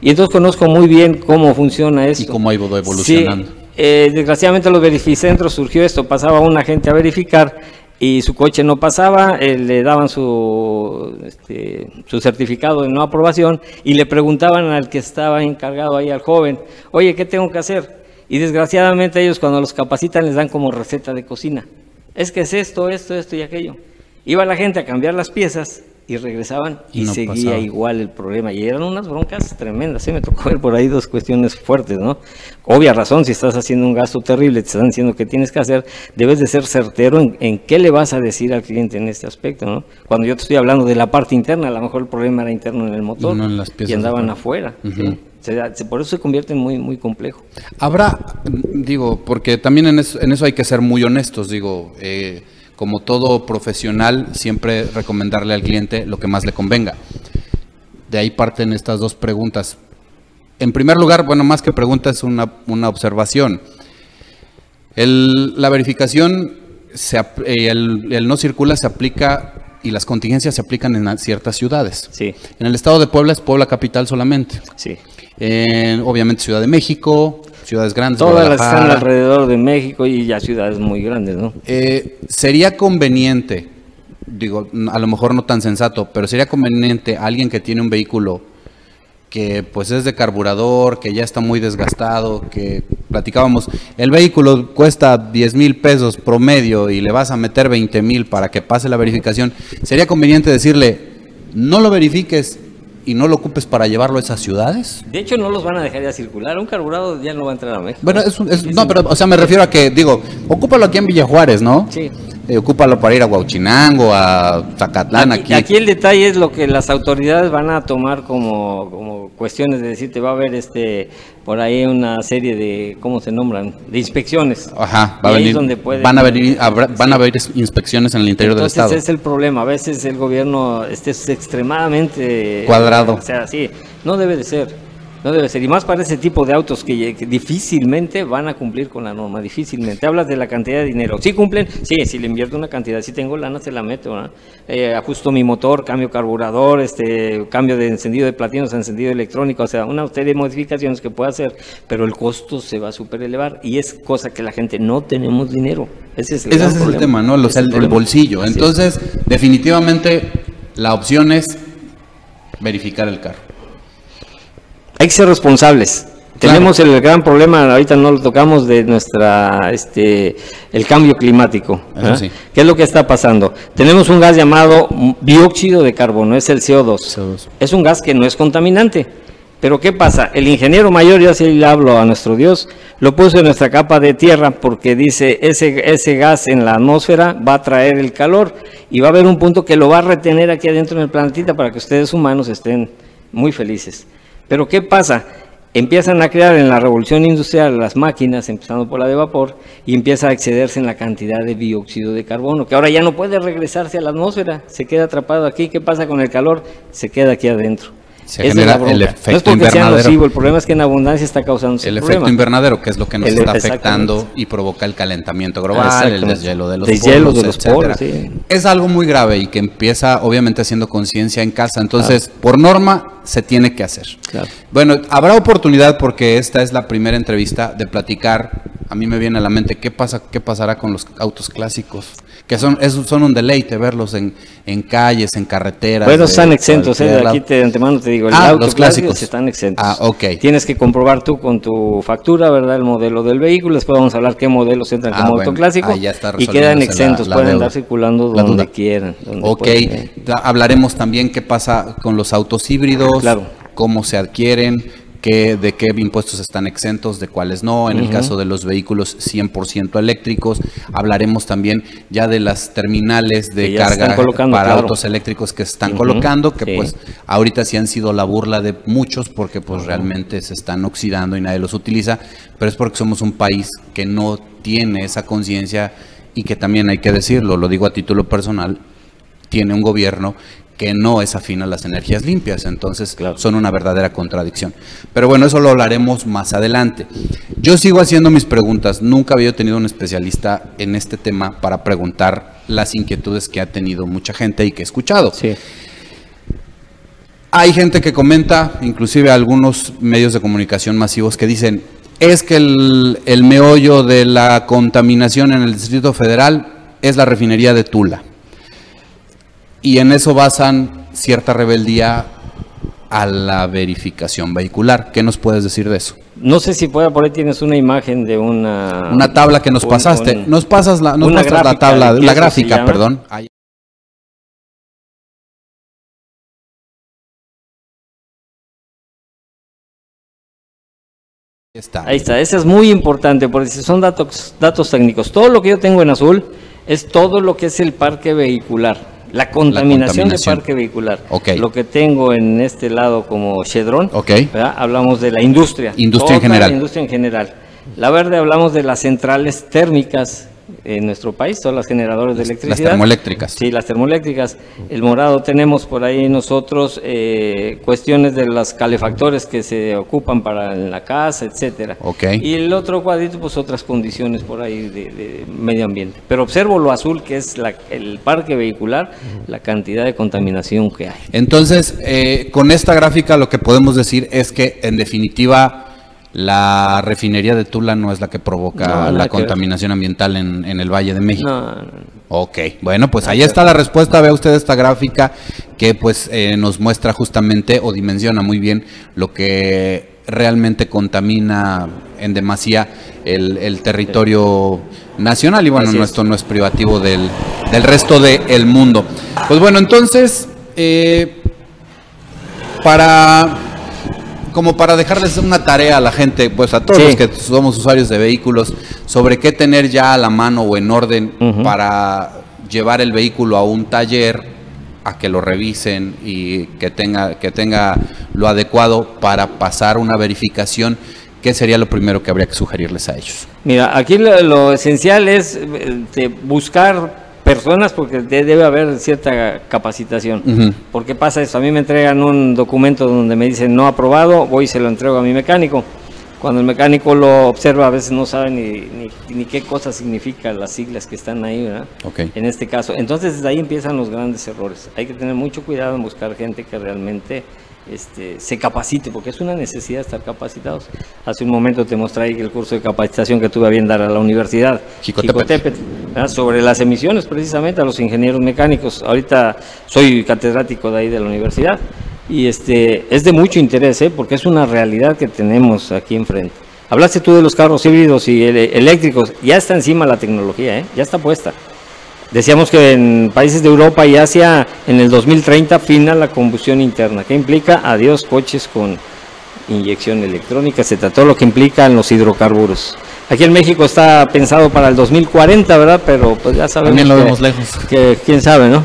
Y entonces conozco muy bien cómo funciona eso. Y cómo ha ido evolucionando. Eh, desgraciadamente los verificentros surgió esto, pasaba una gente a verificar y su coche no pasaba, eh, le daban su, este, su certificado de no aprobación y le preguntaban al que estaba encargado ahí, al joven, oye, ¿qué tengo que hacer? Y desgraciadamente ellos cuando los capacitan les dan como receta de cocina. Es que es esto, esto, esto y aquello. Iba la gente a cambiar las piezas y regresaban y, seguía igual el problema. Y eran unas broncas tremendas. ¿eh? Me tocó ver por ahí dos cuestiones fuertes, ¿no? Obvia razón, si estás haciendo un gasto terrible, te están diciendo que tienes que hacer, debes de ser certero en, qué le vas a decir al cliente en este aspecto, ¿no? Cuando yo te estoy hablando de la parte interna, a lo mejor el problema era interno en el motor y, andaban afuera. por eso se convierte en muy, muy complejo. Habrá, digo, porque también en eso, en eso hay que ser muy honestos, digo, eh, como todo profesional, siempre recomendarle al cliente lo que más le convenga. De ahí parten estas dos preguntas. En primer lugar, bueno, más que pregunta es una, observación. la verificación, se, eh, el, no circula se aplica y las contingencias se aplican en ciertas ciudades. Sí. En el estado de Puebla es Puebla capital solamente. Sí. En, obviamente Ciudad de México, ciudades grandes. Todas las están alrededor de México y ya ciudades muy grandes, ¿no? Eh, sería conveniente, digo, a lo mejor no tan sensato, pero sería conveniente alguien que tiene un vehículo que pues es de carburador, que ya está muy desgastado, que platicábamos, el vehículo cuesta 10 mil pesos promedio y le vas a meter 20 mil para que pase la verificación, sería conveniente decirle, no lo verifiques, y no lo ocupes para llevarlo a esas ciudades? De hecho, no los van a dejar ya circular. Un carburado ya no va a entrar a México. Bueno, es, no, pero, o sea, me refiero a que, digo, ocúpalo aquí en Villa Juárez, ¿no? Sí. Eh, ocúpalo para ir a Huauchinango, a Zacatlán, aquí, aquí. el detalle es lo que las autoridades van a tomar como, como cuestiones de decir, te va a haber este por ahí una serie de, ¿cómo se nombran? De inspecciones. Ajá, va a venir, van a venir, van a haber inspecciones en el interior del Estado. Ese es el problema, a veces el gobierno este es extremadamente... Cuadrado. o sea, sí, no debe de ser. No debe ser. Y más para ese tipo de autos que, difícilmente van a cumplir con la norma, difícilmente. Hablas de la cantidad de dinero. ¿Sí cumplen? Sí, si le invierto una cantidad, si tengo lana, se la meto. Eh, ajusto mi motor, cambio carburador, este, cambio de encendido de platinos a encendido electrónico, o sea, una serie de modificaciones que puedo hacer, pero el costo se va a super elevar y es cosa que la gente no tenemos dinero. Ese es el, Ese es el tema, ¿no? el, bolsillo. Entonces, definitivamente, la opción es verificar el carro. Hay que ser responsables. Tenemos el gran problema, ahorita no lo tocamos, de nuestra, este, el cambio climático. Sí. ¿Qué es lo que está pasando? Tenemos un gas llamado dióxido de carbono, es el CO2. CO2. Es un gas que no es contaminante. Pero ¿qué pasa? El ingeniero mayor, yo así le hablo a nuestro Dios, lo puso en nuestra capa de tierra porque dice, ese, ese gas en la atmósfera va a traer el calor y va a haber un punto que lo va a retener aquí adentro en el planetita para que ustedes humanos estén muy felices. Pero ¿qué pasa? Empiezan a crear en la revolución industrial las máquinas, empezando por la de vapor, y empieza a excederse en la cantidad de dióxido de carbono, que ahora ya no puede regresarse a la atmósfera, se queda atrapado aquí. ¿Qué pasa con el calor? Se queda aquí adentro. Se es genera el no es efecto porque sea invernadero. nocivo, el problema es que en abundancia está causando El problema. efecto invernadero, que es lo que nos El- está afectando y provoca el calentamiento global, el deshielo de los Deshielo polos, de los etcétera. polos, sí. Es algo muy grave y que empieza obviamente haciendo conciencia en casa. Entonces, por norma, se tiene que hacer. Claro. Bueno, habrá oportunidad porque esta es la primera entrevista de platicar. A mí me viene a la mente qué pasa, qué pasará con los autos clásicos, que son, es- son un deleite verlos en, en calles, en carreteras. Bueno, de están exentos, ¿eh? aquí te, de antemano te digo, el Ah, auto los clásico clásicos. están exentos. Ah, ok. Tienes que comprobar tú con tu factura, ¿verdad? El modelo del vehículo, después vamos a hablar qué modelos entran Ah, como bueno, auto clásico ahí ya está y quedan la- exentos, la pueden deuda. andar circulando La donde quieran. donde Ok, puedan. ya hablaremos también qué pasa con los autos híbridos, Claro. cómo se adquieren, qué, de qué impuestos están exentos, de cuáles no. En el caso de los vehículos 100% eléctricos, hablaremos también ya de las terminales de carga para claro. autos eléctricos que se están colocando, que sí. pues ahorita sí han sido la burla de muchos porque pues realmente se están oxidando y nadie los utiliza, pero es porque somos un país que no tiene esa conciencia y que también hay que decirlo, lo digo a título personal, tiene un gobierno que no es afín a las energías limpias, entonces Claro. son una verdadera contradicción. Pero bueno, eso lo hablaremos más adelante. Yo sigo haciendo mis preguntas, nunca había tenido un especialista en este tema para preguntar las inquietudes que ha tenido mucha gente y que he escuchado. Sí. Hay gente que comenta, inclusive algunos medios de comunicación masivos que dicen, es que el, el meollo de la contaminación en el Distrito Federal es la refinería de Tula. Y en eso basan cierta rebeldía a la verificación vehicular. ¿Qué nos puedes decir de eso? No sé si pueda, por ahí tienes una imagen de una... Una tabla que nos un- pasaste. un- nos pasas la, nos muestras la tabla, la gráfica, perdón. Ahí está. Ahí está, esa es muy importante porque son datos, datos técnicos. Todo lo que yo tengo en azul es todo lo que es el parque vehicular, la contaminación, contaminación. del parque vehicular. Lo que tengo en este lado como chedrón, hablamos de la industria. Industria en Toda general. La industria en general. La verde hablamos de las centrales térmicas en nuestro país, todas las generadoras de Las electricidad. termoeléctricas. Sí, las termoeléctricas. El morado tenemos por ahí nosotros eh, cuestiones de los calefactores que se ocupan para la casa, etcétera. Ok. Y el otro cuadrito, pues otras condiciones por ahí de, de medio ambiente. Pero observo lo azul, que es la- el parque vehicular, la cantidad de contaminación que hay. Entonces, eh, con esta gráfica lo que podemos decir es que, en definitiva, la refinería de Tula no es la que provoca No, la ver. contaminación ambiental en, en el Valle de México. No, no, no. Ok, bueno, pues ahí está la respuesta. Vea usted esta gráfica que pues eh, nos muestra justamente o dimensiona muy bien lo que realmente contamina en demasía el, el territorio nacional y bueno, Así no, es. esto no es privativo del, del resto del mundo. Pues bueno, entonces, eh, para como para dejarles una tarea a la gente, pues a todos Sí. los que somos usuarios de vehículos, sobre qué tener ya a la mano o en orden para llevar el vehículo a un taller a que lo revisen y que tenga que tenga lo adecuado para pasar una verificación, ¿qué sería lo primero que habría que sugerirles a ellos? Mira, aquí lo, lo esencial es eh, buscar personas porque de- debe haber cierta capacitación. Ujú. ¿Por qué pasa eso? A mí me entregan un documento donde me dicen no aprobado, voy y se lo entrego a mi mecánico. Cuando el mecánico lo observa, a veces no sabe ni, ni, ni qué cosa significan las siglas que están ahí, ¿verdad? En este caso. Entonces, desde ahí empiezan los grandes errores. Hay que tener mucho cuidado en buscar gente que realmente este, se capacite, porque es una necesidad estar capacitados. Hace un momento te mostré ahí el curso de capacitación que tuve a bien dar a la universidad, sobre las emisiones precisamente a los ingenieros mecánicos. Ahorita soy catedrático de ahí de la universidad y este, es de mucho interés, ¿eh? porque es una realidad que tenemos aquí enfrente. Hablaste tú de los carros híbridos y eléctricos, ya está encima la tecnología, ¿eh? ya está puesta. Decíamos que en países de Europa y Asia en el 2030 fina la combustión interna, que implica adiós coches con inyección electrónica, etcétera, todo lo que implica en los hidrocarburos. Aquí en México está pensado para el 2040, ¿verdad? Pero pues ya sabemos. También lo vemos lejos. Que quién sabe, ¿no?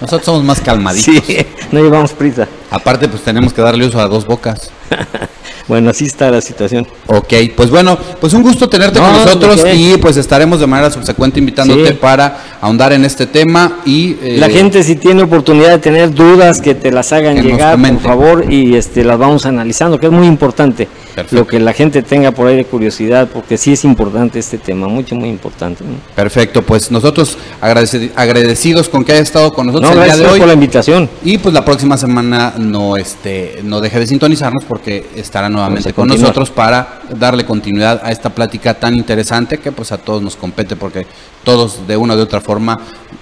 Nosotros somos más calmaditos. Sí, no llevamos prisa. Aparte, pues tenemos que darle uso a dos bocas. Bueno, así está la situación. Ok, pues bueno, pues un gusto tenerte con nosotros y pues estaremos de manera subsecuente invitándote para ahondar en este tema y... Eh, la gente si tiene oportunidad de tener dudas que te las hagan llegar, por favor, y este las vamos analizando, que es muy importante lo que la gente tenga por ahí de curiosidad, porque sí es importante este tema, mucho, muy importante. Perfecto, pues nosotros agradecidos con que haya estado con nosotros el día de hoy. por la invitación. Y pues la próxima semana no, este, no deje de sintonizarnos porque estará nuevamente con nosotros para darle continuidad a esta plática tan interesante que pues a todos nos compete porque todos de una u otra forma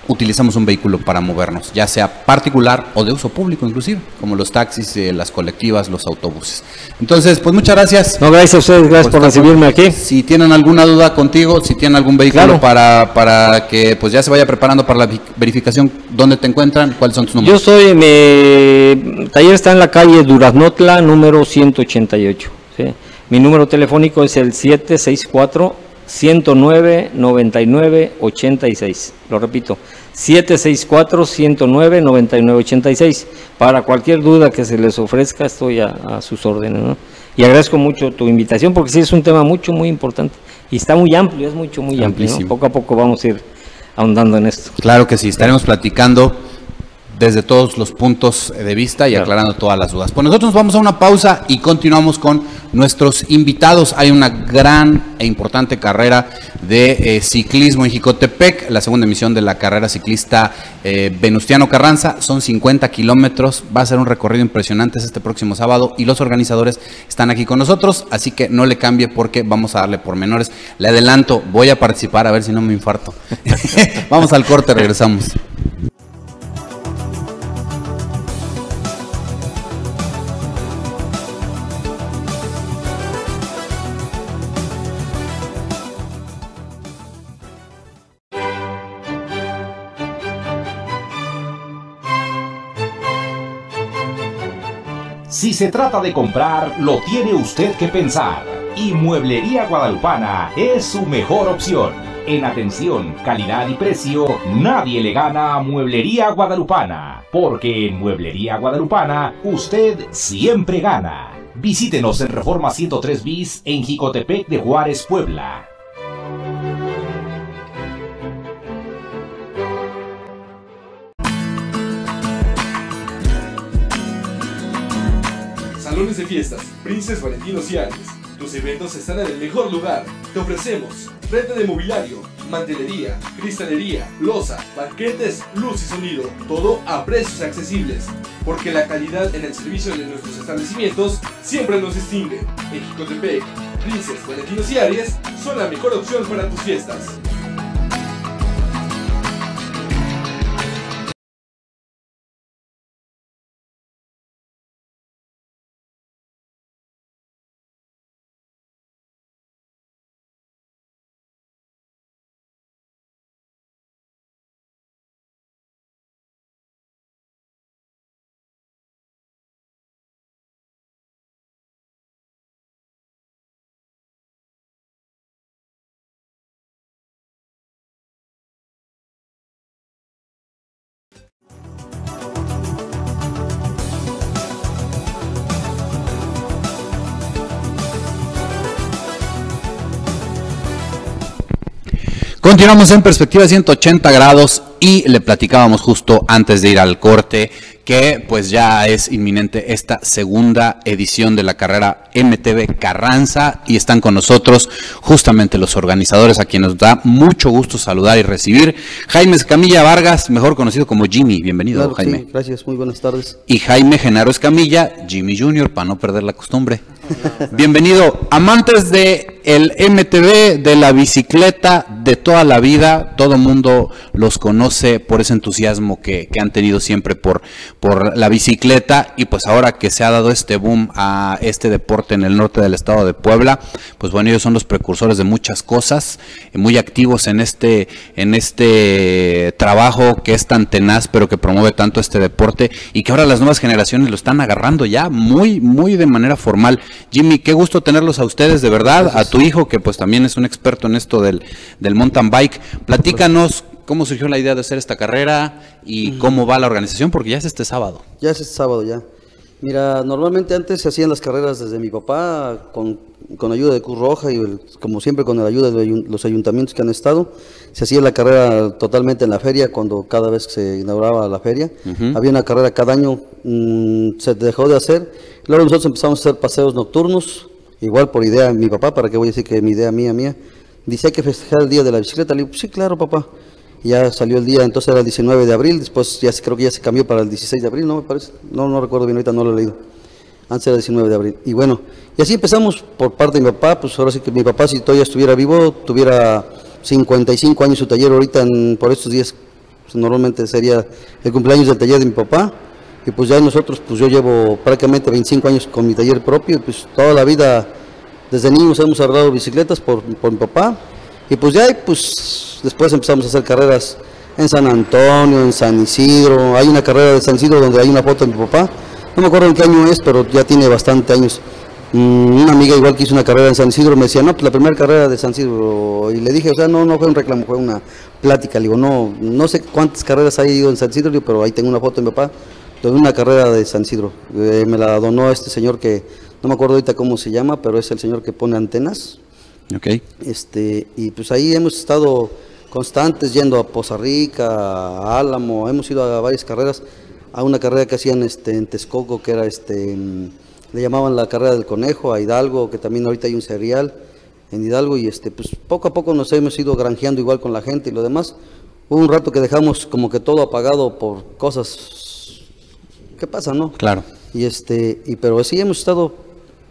utilizamos un vehículo para movernos, ya sea particular o de uso público inclusive, como los taxis, eh, las colectivas, los autobuses. Entonces, pues muchas gracias. No, gracias a ustedes, gracias por, recibirme aquí. Si tienen alguna duda contigo, si tienen algún vehículo para, para que pues ya se vaya preparando para la verificación, ¿dónde te encuentran? ¿Cuáles son tus números? Yo soy, mi taller está en la calle Duraznotla, número 188. Mi número telefónico es el 764 109 99 86. Lo repito, 764 109 99 86. Para cualquier duda que se les ofrezca, estoy a, sus órdenes. Y agradezco mucho tu invitación porque sí es un tema mucho, muy importante. Y está muy amplio, es mucho, muy amplio. Poco a poco vamos a ir ahondando en esto. Claro que sí, estaremos platicando desde todos los puntos de vista y aclarando todas las dudas. Pues nosotros vamos a una pausa y continuamos con nuestros invitados. Hay una gran e importante carrera de eh, ciclismo en Jicotepec, la segunda emisión de la carrera ciclista eh, Venustiano Carranza. Son 50 kilómetros, va a ser un recorrido impresionante este próximo sábado y los organizadores están aquí con nosotros, así que no le cambie porque vamos a darle pormenores. Le adelanto, voy a participar a ver si no me infarto. vamos al corte, regresamos. Si se trata de comprar, lo tiene usted que pensar. Y Mueblería Guadalupana es su mejor opción. En atención, calidad y precio, nadie le gana a Mueblería Guadalupana. Porque en Mueblería Guadalupana, usted siempre gana. Visítenos en Reforma 103 bis en Jicotepec de Juárez, Puebla. De fiestas, Princes Valentinos y Ares. Tus eventos están en el mejor lugar. Te ofrecemos renta de mobiliario, mantelería, cristalería, loza, banquetes, luz y sonido. Todo a precios accesibles. Porque la calidad en el servicio de nuestros establecimientos siempre nos distingue. En Jicotepec, Princes Valentinos y Aries son la mejor opción para tus fiestas. Continuamos en perspectiva 180 grados y le platicábamos justo antes de ir al corte que pues ya es inminente esta segunda edición de la carrera MTV Carranza y están con nosotros justamente los organizadores a quienes nos da mucho gusto saludar y recibir. Jaime Escamilla Vargas, mejor conocido como Jimmy, bienvenido Jaime. gracias, muy buenas tardes. Y Jaime Genaro Escamilla, Jimmy Junior, para no perder la costumbre. Bienvenido, amantes de el MTV de la bicicleta de toda la vida, todo mundo los conoce por ese entusiasmo que, que, han tenido siempre por, por la bicicleta y pues ahora que se ha dado este boom a este deporte en el norte del estado de Puebla, pues bueno, ellos son los precursores de muchas cosas, muy activos en este, en este trabajo que es tan tenaz pero que promueve tanto este deporte y que ahora las nuevas generaciones lo están agarrando ya muy, muy de manera formal. Jimmy, qué gusto tenerlos a ustedes, de verdad, a tu hijo que pues también es un experto en esto del, del mountain bike. Platícanos cómo surgió la idea de hacer esta carrera y cómo va la organización, porque ya es este sábado. Ya es este sábado, ya. Mira, normalmente antes se hacían las carreras desde mi papá con, con ayuda de Cruz Roja y como siempre con la ayuda de los ayuntamientos que han estado. Se hacía la carrera totalmente en la feria cuando cada vez que se inauguraba la feria. Había una carrera cada año, mm, se dejó de hacer. Luego nosotros empezamos a hacer paseos nocturnos, igual por idea de mi papá, para que voy a decir que mi idea mía, mía. Dice hay que festejar el día de la bicicleta. Le digo, sí, claro, papá ya salió el día, entonces era el 19 de abril, después ya creo que ya se cambió para el 16 de abril, ¿no? Me parece, no, no recuerdo bien, ahorita no lo he leído. Antes era el 19 de abril. Y bueno, y así empezamos por parte de mi papá, pues ahora sí que mi papá si todavía estuviera vivo, tuviera 55 años su taller ahorita por estos días, pues, normalmente sería el cumpleaños del taller de mi papá. Y pues ya nosotros, pues yo llevo prácticamente 25 años con mi taller propio, pues toda la vida, desde niños hemos arreglado bicicletas por, por mi papá. Y pues ya, pues después empezamos a hacer carreras en San Antonio, en San Isidro. Hay una carrera de San Isidro donde hay una foto de mi papá. No me acuerdo en qué año es, pero ya tiene bastante años. Mm, una amiga igual que hizo una carrera en San Isidro me decía, no, pues la primera carrera de San Isidro. Y le dije, o sea, no, no fue un reclamo, fue una plática. Le digo, no, no sé cuántas carreras hay ido en San Isidro, pero ahí tengo una foto de mi papá de una carrera de San Isidro. Eh, me la donó este señor que, no me acuerdo ahorita cómo se llama, pero es el señor que pone antenas. Ok. Este, y pues ahí hemos estado constantes yendo a Poza Rica, a Álamo, hemos ido a varias carreras, a una carrera que hacían este, en Texcoco que era este, le llamaban la carrera del conejo, a Hidalgo, que también ahorita hay un serial en Hidalgo y este, pues poco a poco nos hemos ido granjeando igual con la gente y lo demás. Hubo un rato que dejamos como que todo apagado por cosas que pasan, ¿no? Claro. Y este, y pero sí hemos estado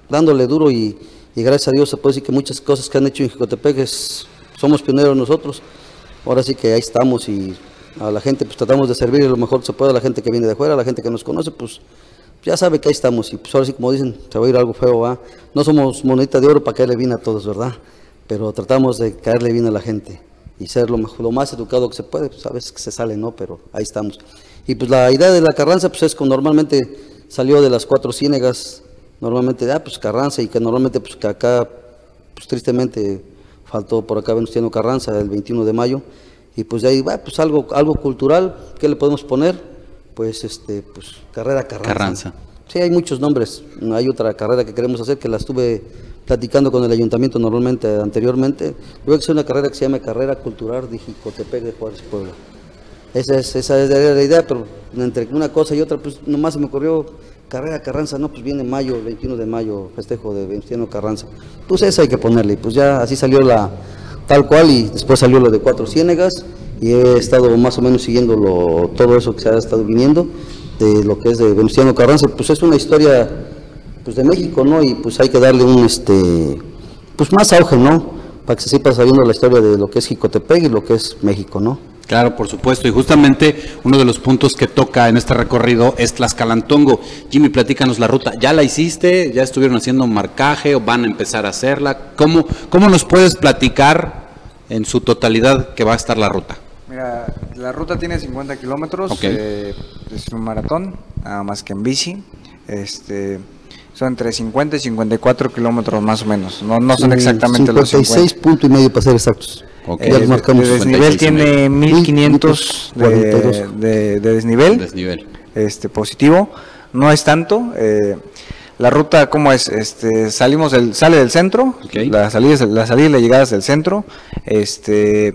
dándole duro y, y gracias a Dios se puede decir que muchas cosas que han hecho en Jicotepec somos pioneros nosotros ahora sí que ahí estamos y a la gente pues tratamos de servir lo mejor que se puede a la gente que viene de fuera, a la gente que nos conoce, pues ya sabe que ahí estamos y pues ahora sí como dicen, se va a ir algo feo, ¿va? No somos monedita de oro para caerle bien a todos, ¿verdad? Pero tratamos de caerle bien a la gente y ser lo, lo más educado que se puede, pues a veces que se sale, ¿no? Pero ahí estamos. Y pues la idea de la Carranza pues es que normalmente salió de las cuatro ciénegas, normalmente, ah, pues Carranza y que normalmente pues que acá, pues tristemente faltó por acá Venustiano Carranza el 21 de mayo, y pues de ahí va, pues algo, algo cultural, ¿qué le podemos poner? Pues este, pues carrera Carranza. Carranza. Sí, hay muchos nombres, hay otra carrera que queremos hacer que la estuve platicando con el ayuntamiento normalmente, anteriormente, luego que es una carrera que se llama Carrera Cultural de Jicotepec de Juárez Puebla. Esa es, esa es la idea, pero entre una cosa y otra, pues nomás se me ocurrió Carrera Carranza, no, pues viene mayo, 21 de mayo, festejo de Venustiano Carranza. Pues esa hay que ponerle, pues ya así salió la tal cual y después salió lo de Cuatro Ciénegas y he estado más o menos siguiendo lo, todo eso que se ha estado viniendo de lo que es de Venustiano Carranza, pues es una historia pues de México, ¿no? Y pues hay que darle un este pues más auge, ¿no? Para que se sepa sabiendo la historia de lo que es Jicotepec y lo que es México, ¿no? Claro, por supuesto. Y justamente uno de los puntos que toca en este recorrido es Tlaxcalantongo. Jimmy, platícanos la ruta. ¿Ya la hiciste? ¿Ya estuvieron haciendo marcaje o van a empezar a hacerla? ¿Cómo, cómo nos puedes platicar en su totalidad que va a estar la ruta? Mira, la ruta tiene 50 kilómetros. Eh, es un maratón, nada más que en bici. Este, son entre 50 y 54 kilómetros más o menos. No, no son exactamente los 56 puntos y medio para ser exactos. Okay. Eh, marcamos de desnivel tiene 1500 de, de, de, desnivel, desnivel, este positivo, no es tanto. Eh, la ruta, ¿cómo es? Este, salimos del, sale del centro, okay. la salida, la salida y la llegada es del centro, este,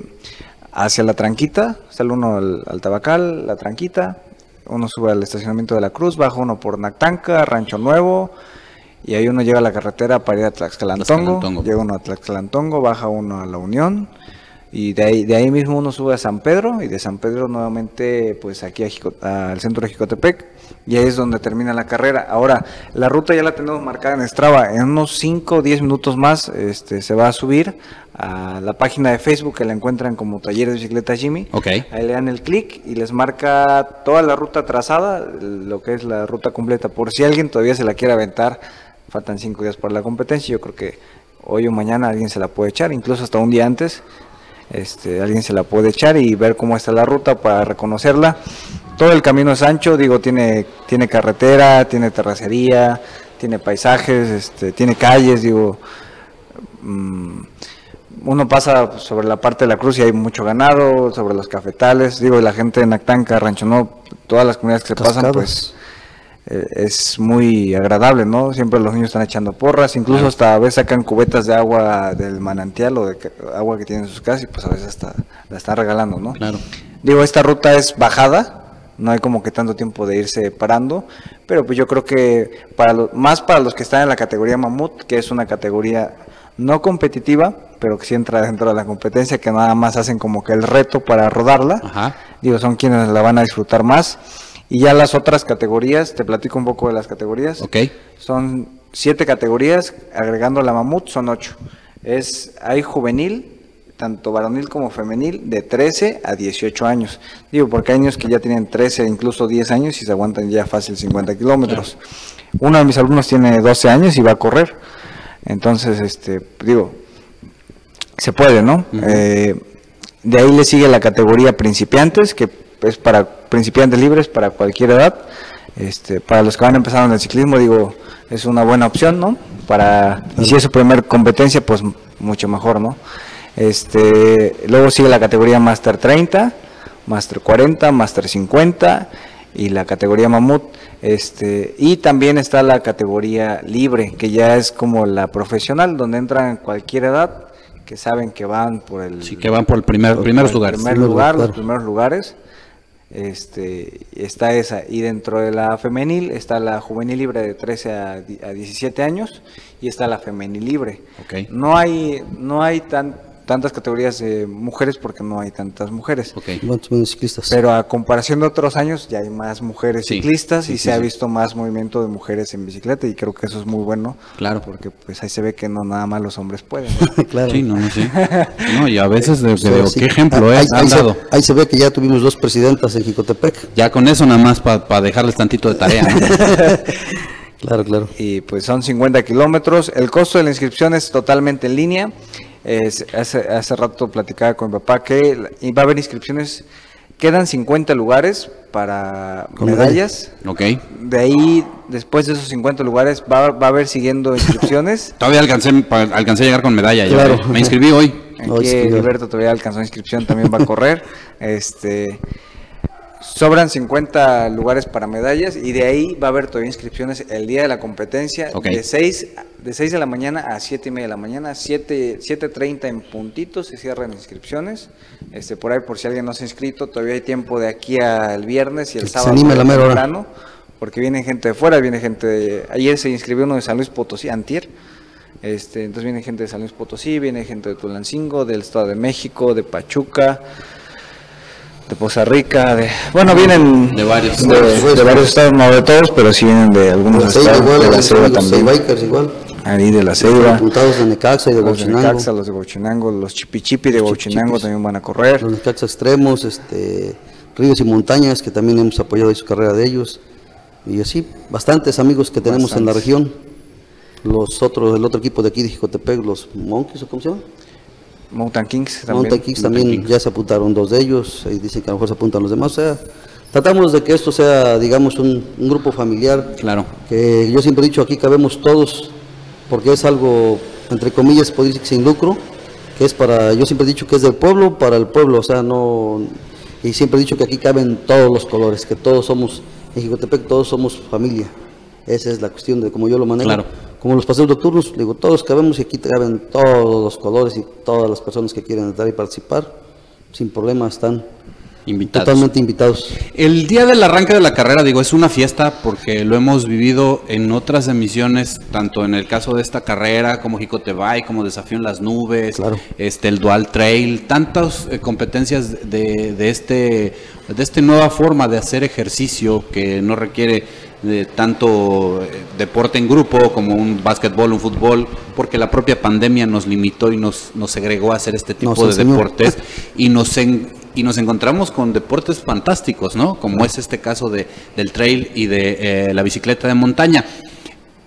hacia la tranquita, sale uno al, al, tabacal, la tranquita, uno sube al estacionamiento de la Cruz, baja uno por Nactanca, Rancho Nuevo, y ahí uno llega a la carretera para ir a Tlaxcalantongo, llega uno a Tlaxcalantongo, baja uno a La Unión, y de ahí, de ahí mismo uno sube a San Pedro y de San Pedro nuevamente pues aquí a Jico- al centro de Jicotepec y ahí es donde termina la carrera. Ahora, la ruta ya la tenemos marcada en Strava, en unos 5 o 10 minutos más este, se va a subir a la página de Facebook que la encuentran como Talleres de Bicicleta Jimmy. Ok. Ahí le dan el clic y les marca toda la ruta trazada, lo que es la ruta completa. Por si alguien todavía se la quiere aventar, faltan cinco días para la competencia. Yo creo que hoy o mañana alguien se la puede echar, incluso hasta un día antes. Este, alguien se la puede echar y ver cómo está la ruta para reconocerla. Todo el camino es ancho, digo, tiene, tiene carretera, tiene terracería, tiene paisajes, este, tiene calles, digo. mm, uno pasa sobre la parte de la cruz y hay mucho ganado, sobre los cafetales, digo, y la gente de Nactanca, Rancho No, todas las comunidades que se pasan, pues eh, es muy agradable, ¿no? Siempre los niños están echando porras, incluso hasta a veces sacan cubetas de agua del manantial o de agua que tienen en sus casas y pues a veces hasta la están regalando, ¿no? Claro. Digo, esta ruta es bajada, no hay como que tanto tiempo de irse parando, pero pues yo creo que para lo- más para los que están en la categoría mamut, que es una categoría no competitiva, pero que sí entra dentro de la competencia, que nada más hacen como que el reto para rodarla. Ajá. Digo, son quienes la van a disfrutar más. Y ya las otras categorías, te platico un poco de las categorías. Ok. Son siete categorías, agregando la mamut son ocho. Es, hay juvenil, tanto varonil como femenil, de 13 a 18 años. Digo, porque hay niños que ya tienen 13, incluso 10 años y se aguantan ya fácil 50 kilómetros. Uno de mis alumnos tiene 12 años y va a correr. Entonces, este, digo, se puede, ¿no? Eh, de ahí le sigue la categoría principiantes, que es para principiantes libres para cualquier edad. Este, para los que van empezando en el ciclismo, digo, es una buena opción, ¿no? Para, y si es su primer competencia, pues mucho mejor, ¿no? Este, luego sigue la categoría Master 30, Master 40, Master 50 y la categoría Mamut. Este, y también está la categoría libre, que ya es como la profesional, donde entran cualquier edad, que saben que van por el Sí, que van por el primer, por primeros el lugares. primer lugar. los primeros lugares. Este, está esa. Y dentro de la femenil está la juvenil libre de 13 a, a 17 años y está la femenil libre. Ok. No hay, no hay tan, tantas categorías de mujeres porque no hay tantas mujeres. Ok. ¿Cuántos menos ciclistas? Pero a comparación de otros años ya hay más mujeres Sí, ciclistas sí, y sí, se ha visto más movimiento de mujeres en bicicleta y creo que eso es muy bueno. Claro. Porque pues ahí se ve que no nada más los hombres pueden. claro. Sí, no, no, sí. No, y a veces, de, O sea, de- sí. ¿qué ejemplo ahí, es? ahí se, dado. ahí se ve que ya tuvimos dos presidentas en Jicotepec. Ya con eso nada más para dejarles tantito de tarea. ¿no? Claro, claro. y pues son 50 kilómetros. El costo de la inscripción es totalmente en línea. Es- hace, hace rato platicaba con mi papá que va a haber inscripciones. Quedan 50 lugares para medallas. ok. De ahí, después de esos 50 lugares, va, va a haber siguiendo inscripciones. Todavía alcancé, alcancé a llegar con medalla. ya, Claro. ¿eh? Me inscribí hoy. Aquí ya- Gilberto todavía alcanzó inscripción, también va a correr. este Sobran 50 lugares para medallas y de ahí va a haber todavía inscripciones el día de la competencia de 6 de 6 de la mañana a 7 y media de la mañana, 7 7.30 en puntitos se cierran inscripciones. Este, por ahí por si alguien no se ha inscrito, todavía hay tiempo de aquí al viernes y el Que se sábado. anime a la mera hora. temprano, Porque viene gente de fuera, viene gente de... Ayer se inscribió uno de San Luis Potosí, Antier. Este, entonces viene gente de San Luis Potosí, viene gente de Tulancingo, del Estado de México, de Pachuca, de Poza Rica, de bueno vienen De varios. de, de varios estados, no de todos, pero sí vienen de algunos La Ceiba estados, igual, de la los también, igual. ahí de la Ceiba, apuntados de Necaxa y de los de Huachinango. Necaxa, los de Bauchinango, los Chipichipi de Los Chipichipis. también van a correr, Los Necaxa extremos, este, Ríos y Montañas, que también hemos apoyado ahí su carrera de ellos. Y así, bastantes amigos que tenemos en la región. Los otros, el otro equipo de aquí de Jicotepec, los Monkeys, ¿o cómo se llama? Mountain Kings también. Mountain Kings también ya se apuntaron dos de ellos, y dicen que a lo mejor se apuntan los demás. O sea, tratamos de que esto sea, digamos, un, un grupo familiar, Claro. que yo siempre he dicho aquí cabemos todos, porque es algo, entre comillas, puede decir sin lucro, que es para, yo siempre he dicho que es del pueblo, para el pueblo, o sea, no, y siempre he dicho que aquí caben todos los colores, que todos somos, en Jicotepec todos somos familia. Esa es la cuestión de cómo yo lo manejo. Claro. Como los paseos nocturnos, digo, todos cabemos y aquí caben todos los colores y todas las personas que quieren entrar y participar, sin problema están. Invitados. Totalmente invitados. El día del arranque de la carrera, digo, es una fiesta porque lo hemos vivido en otras emisiones, tanto en el caso de esta carrera como Jicote Bay, como Desafío en las Nubes, Claro. este, el Dual Trail, tantas eh, competencias de, de este de esta nueva forma de hacer ejercicio que no requiere de tanto eh, deporte en grupo como un básquetbol, un fútbol, porque la propia pandemia nos limitó y nos, nos segregó a hacer este tipo Nos de enseñó. deportes y nos en- y nos encontramos con deportes fantásticos, ¿no? Como es este caso de, del trail y de eh, la bicicleta de montaña.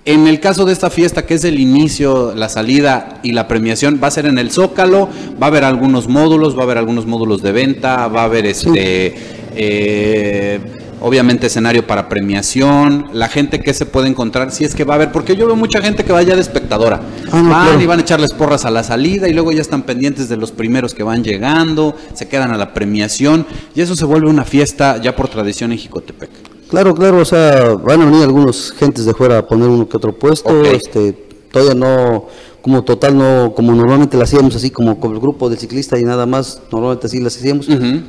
En el caso de esta fiesta, que es el inicio, la salida y la premiación, va a ser en el Zócalo, va a haber algunos módulos, va a haber algunos módulos de venta, va a haber este, eh, obviamente escenario para premiación, la gente que se puede encontrar, si es que va a haber, porque yo veo mucha gente que vaya de espectadora, Ah, no, van claro. y van a echarles porras a la salida y luego ya están pendientes de los primeros que van llegando, se quedan a la premiación y eso se vuelve una fiesta ya por tradición en Jicotepec. Claro, claro, o sea, van a venir algunos gentes de fuera a poner uno que otro puesto, este, todavía no, como total no, como normalmente lo hacíamos así, como con el grupo del ciclista y nada más, normalmente así las hacíamos,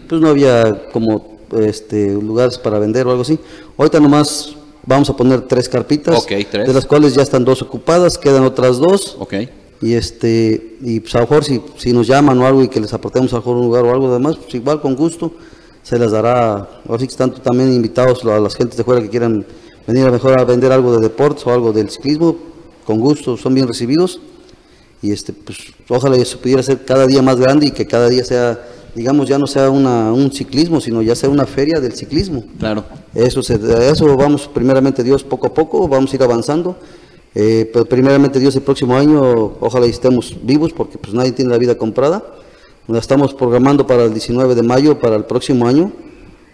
pues no había como este lugares para vender o algo así. Ahorita nomás vamos a poner tres carpitas, Ok, tres. de las cuales ya están dos ocupadas, quedan otras dos, Ok. y este, y pues a lo mejor si, si nos llaman o algo y que les aportemos a lo mejor un lugar o algo demás, pues igual con gusto se les dará, así que están también invitados a las gentes de fuera que quieran venir a mejor a vender algo de deportes o algo del ciclismo, con gusto, son bien recibidos y este pues ojalá se pudiera hacer cada día más grande y que cada día sea, digamos ya no sea una, un ciclismo, sino ya sea una feria del ciclismo. Claro. Eso, se, eso vamos primeramente Dios poco a poco, vamos a ir avanzando. Eh, pero primeramente Dios el próximo año, ojalá estemos vivos porque pues nadie tiene la vida comprada. La estamos programando para el 19 de mayo, para el próximo año.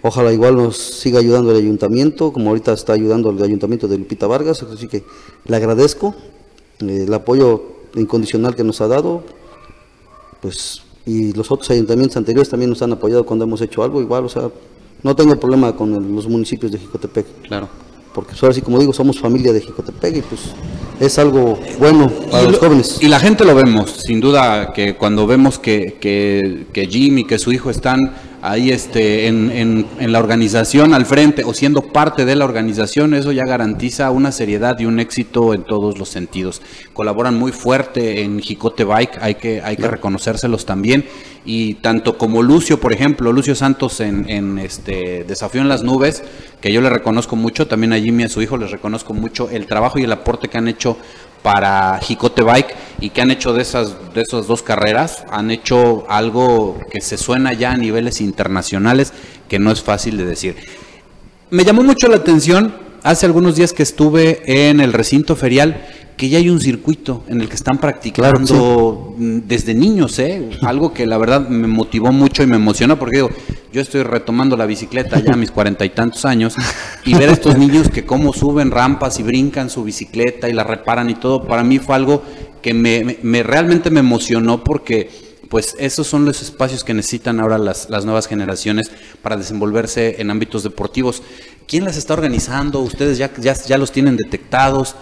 Ojalá igual nos siga ayudando el ayuntamiento, como ahorita está ayudando el ayuntamiento de Lupita Vargas, así que le agradezco eh, el apoyo incondicional que nos ha dado, pues y los otros ayuntamientos anteriores también nos han apoyado cuando hemos hecho algo igual, o sea, no tengo problema con el- los municipios de Jicotepec, Claro. porque ahora sí como digo, somos familia de Jicotepec y pues es algo bueno para Y los lo- jóvenes. Y la gente lo vemos, sin duda que cuando vemos que, que, que Jim y que su hijo están ahí este, en, en- en la organización al frente o siendo parte de la organización, eso ya garantiza una seriedad y un éxito en todos los sentidos. Colaboran muy fuerte en Jicote Bike, hay que, hay que reconocérselos también. Y tanto como Lucio, por ejemplo, Lucio Santos en, en este Desafío en las Nubes, que yo le reconozco mucho, también a Jimmy y a su hijo les reconozco mucho el trabajo y el aporte que han hecho para Jicote Bike y que han hecho de esas, de esas dos carreras, han hecho algo que se suena ya a niveles internacionales, que no es fácil de decir. Me llamó mucho la atención hace algunos días que estuve en el recinto ferial que ya hay un circuito en el que están practicando mm, desde niños, ¿eh? algo que la verdad me motivó mucho y me emocionó porque digo, yo estoy retomando la bicicleta ya a mis cuarenta y tantos años y ver a estos niños que cómo suben rampas y brincan su bicicleta y la reparan y todo, para mí fue algo que me, me- me- realmente me emocionó porque pues esos son los espacios que necesitan ahora las, las nuevas generaciones para desenvolverse en ámbitos deportivos. ¿Quién las está organizando? ¿Ustedes ya, ya, ya los tienen detectados?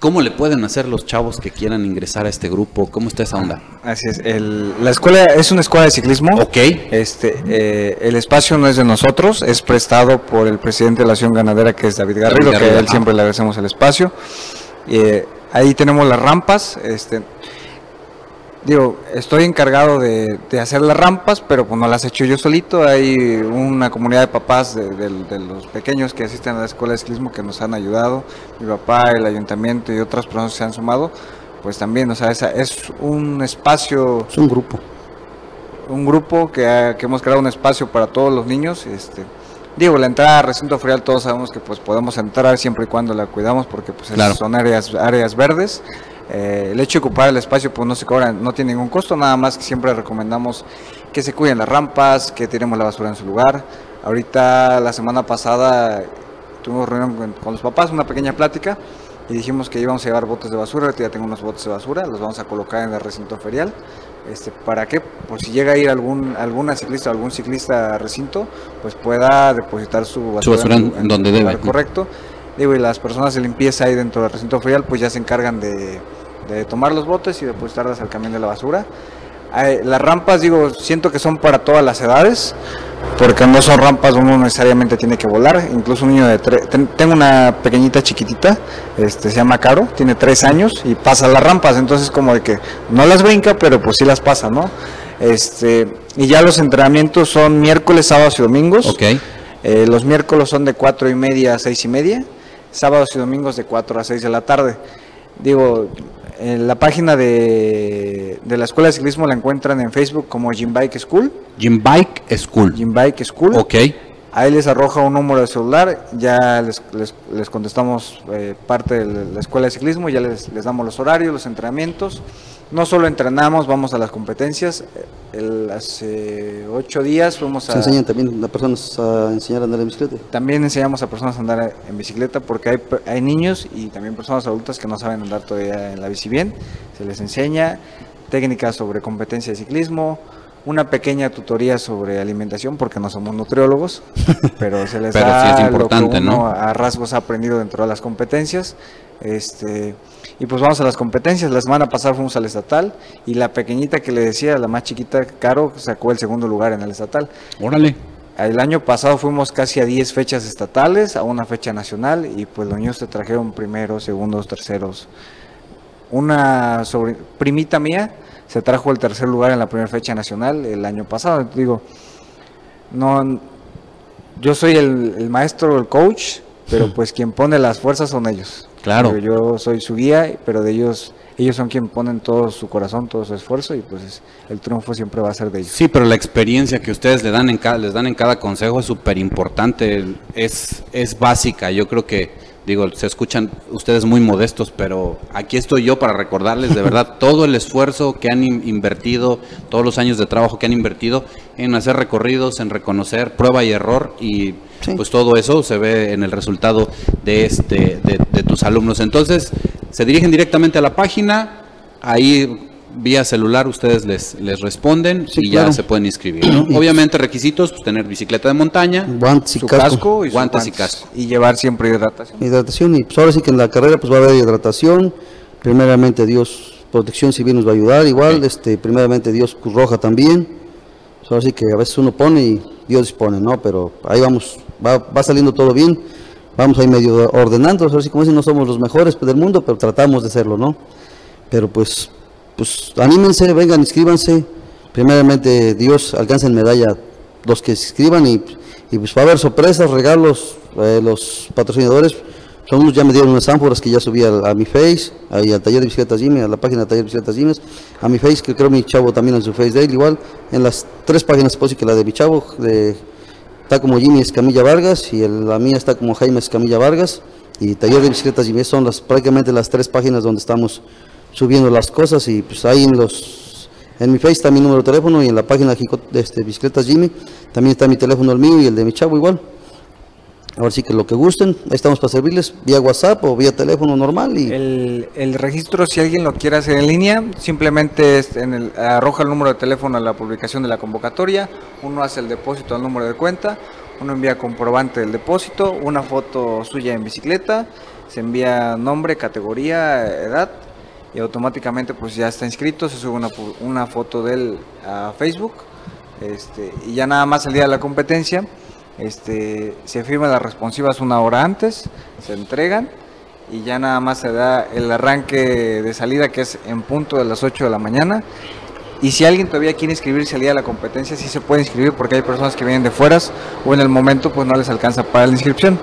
¿Cómo le pueden hacer los chavos que quieran ingresar a este grupo? ¿Cómo está esa onda? Así es. el- la escuela es una escuela de ciclismo. Ok. Este, eh, el espacio no es de nosotros, es prestado por el presidente de la Acción Ganadera, que es David Garrido, Garrido, que a él siempre le agradecemos el espacio. Eh, ahí tenemos las rampas. Este, digo, estoy encargado de, de hacer las rampas, pero pues no las he hecho yo solito. Hay una comunidad de papás de, de- de los pequeños que asisten a la escuela de ciclismo que nos han ayudado. Mi papá, el ayuntamiento y otras personas que se han sumado. Pues también, o sea, esa- es un espacio Es un grupo. un grupo que, ha- que hemos creado un espacio para todos los niños. Este, digo, la entrada al recinto ferial todos sabemos que pues podemos entrar siempre y cuando la cuidamos porque pues es- Claro. son áreas áreas verdes. Eh, el hecho de ocupar el espacio pues no se cobra, no tiene ningún costo, nada más que siempre recomendamos que se cuiden las rampas, que tiremos la basura en su lugar. Ahorita la semana pasada tuvimos reunión con, con los papás, una pequeña plática y dijimos que íbamos a llevar botes de basura, ahorita ya tengo unos botes de basura, los vamos a colocar en el recinto ferial. Este, ¿Para qué? Por si llega a ir algún alguna ciclista o algún ciclista a recinto, pues pueda depositar su basura, basura en- en donde debe. lugar correcto. Digo, y las personas de limpieza ahí dentro del recinto ferial, pues ya se encargan de, de tomar los botes y depositarlas al camión de la basura. Las rampas, digo, siento que son para todas las edades, porque no son rampas donde uno necesariamente tiene que volar. Incluso un niño de tres, ten- tengo una pequeñita chiquitita, este, se llama Caro, tiene tres años y pasa las rampas, entonces como de que no las brinca, pero pues sí las pasa, ¿no? Este, y ya los entrenamientos son miércoles, sábados y domingos. Eh, los miércoles son de cuatro y media a seis y media, sábados y domingos de 4 a 6 de la tarde. Digo, la página de, de la Escuela de Ciclismo la encuentran en Facebook como Gym Bike School. Gym Bike School. Gym Bike School. Ok. Ahí les arroja un número de celular, ya les, les- les contestamos eh, parte de la escuela de ciclismo, ya les, les damos los horarios, los entrenamientos. No solo entrenamos, vamos a las competencias. El- hace ocho días fuimos Se a... enseñan también a personas a enseñar a andar en bicicleta. También enseñamos a personas a andar en bicicleta porque hay, hay niños y también personas adultas que no saben andar todavía en la bici bien. Se les enseña técnicas sobre competencia de ciclismo, una pequeña tutoría sobre alimentación porque no somos nutriólogos, pero se les Pero da sí es lo que importante, uno ¿no? a rasgos ha aprendido dentro de las competencias. Este, y pues vamos a las competencias. La semana pasada fuimos al estatal y la pequeñita que le decía, la más chiquita, Caro, sacó el segundo lugar en el estatal. Órale. El año pasado fuimos casi a 10 fechas estatales, a una fecha nacional y pues los niños te trajeron primeros, segundos, terceros. Una sobre, primita mía se trajo el tercer lugar en la primera fecha nacional el año pasado. Digo, no, yo soy el, el maestro, el coach, pero pues quien pone las fuerzas son ellos. Claro. Yo soy su guía, pero de ellos, ellos son quien ponen todo su corazón, todo su esfuerzo y pues es- el triunfo siempre va a ser de ellos. Sí, pero la experiencia que ustedes le dan en cada, les dan en cada consejo es súper importante, es, es básica. Yo creo que, digo, se escuchan ustedes muy modestos, pero aquí estoy yo para recordarles de verdad todo el esfuerzo que han in- invertido, todos los años de trabajo que han invertido en hacer recorridos, en reconocer prueba y error y pues todo eso se ve en el resultado de este de, de tus alumnos. Entonces, se dirigen directamente a la página, ahí vía celular ustedes les, les responden Sí, y ya se pueden inscribir. ¿no? Obviamente requisitos, pues tener bicicleta de montaña, Guantes y Su casco. casco y guantes y casco. Y llevar siempre hidratación. Hidratación y pues ahora sí que en la carrera pues va a haber hidratación. Primeramente Dios, protección civil nos va a ayudar igual. Este, primeramente Dios Cruz Roja también. Pues ahora sí que a veces uno pone y Dios dispone, ¿no? Pero ahí vamos, va, va saliendo todo bien. Vamos ahí medio ordenando. Ahora sí como dicen, no somos los mejores pues, del mundo, pero tratamos de serlo, ¿no? Pero pues, pues anímense, vengan, inscríbanse. Primeramente Dios, alcancen medalla los que se inscriban y, y pues va a haber sorpresas, regalos, eh, los patrocinadores. Son ya me dieron unas ánforas que ya subí a, mi face, al taller de bicicletas Jimmy, a la página de taller de bicicletas Jimmy, a mi face, que creo mi chavo también en su face de igual, en las tres páginas pues que la de mi chavo, de, está como Jimmy Escamilla Vargas y la mía está como Jaime Escamilla Vargas y taller de bicicletas Jimmy, son las prácticamente las tres páginas donde estamos subiendo las cosas y pues ahí en los en mi face está mi número de teléfono y en la página de este, Bicicletas Jimmy también está mi teléfono el mío y el de mi chavo igual. Ahora sí que lo que gusten, ahí estamos para servirles vía WhatsApp o vía teléfono normal y El, el registro, si alguien lo quiere hacer en línea, simplemente es en el, arroja el número de teléfono a la publicación de la convocatoria, uno hace el depósito al número de cuenta, uno envía comprobante del depósito, una foto suya en bicicleta, se envía nombre, categoría, edad automáticamente pues ya está inscrito, se sube una, foto de él a Facebook este, y ya nada más el día de la competencia este, se firman las responsivas una hora antes, se entregan y ya nada más se da el arranque de salida que es en punto de las 8 de la mañana. Y si alguien todavía quiere inscribirse al día de la competencia, sí se puede inscribir porque hay personas que vienen de fueras o en el momento pues no les alcanza para la inscripción.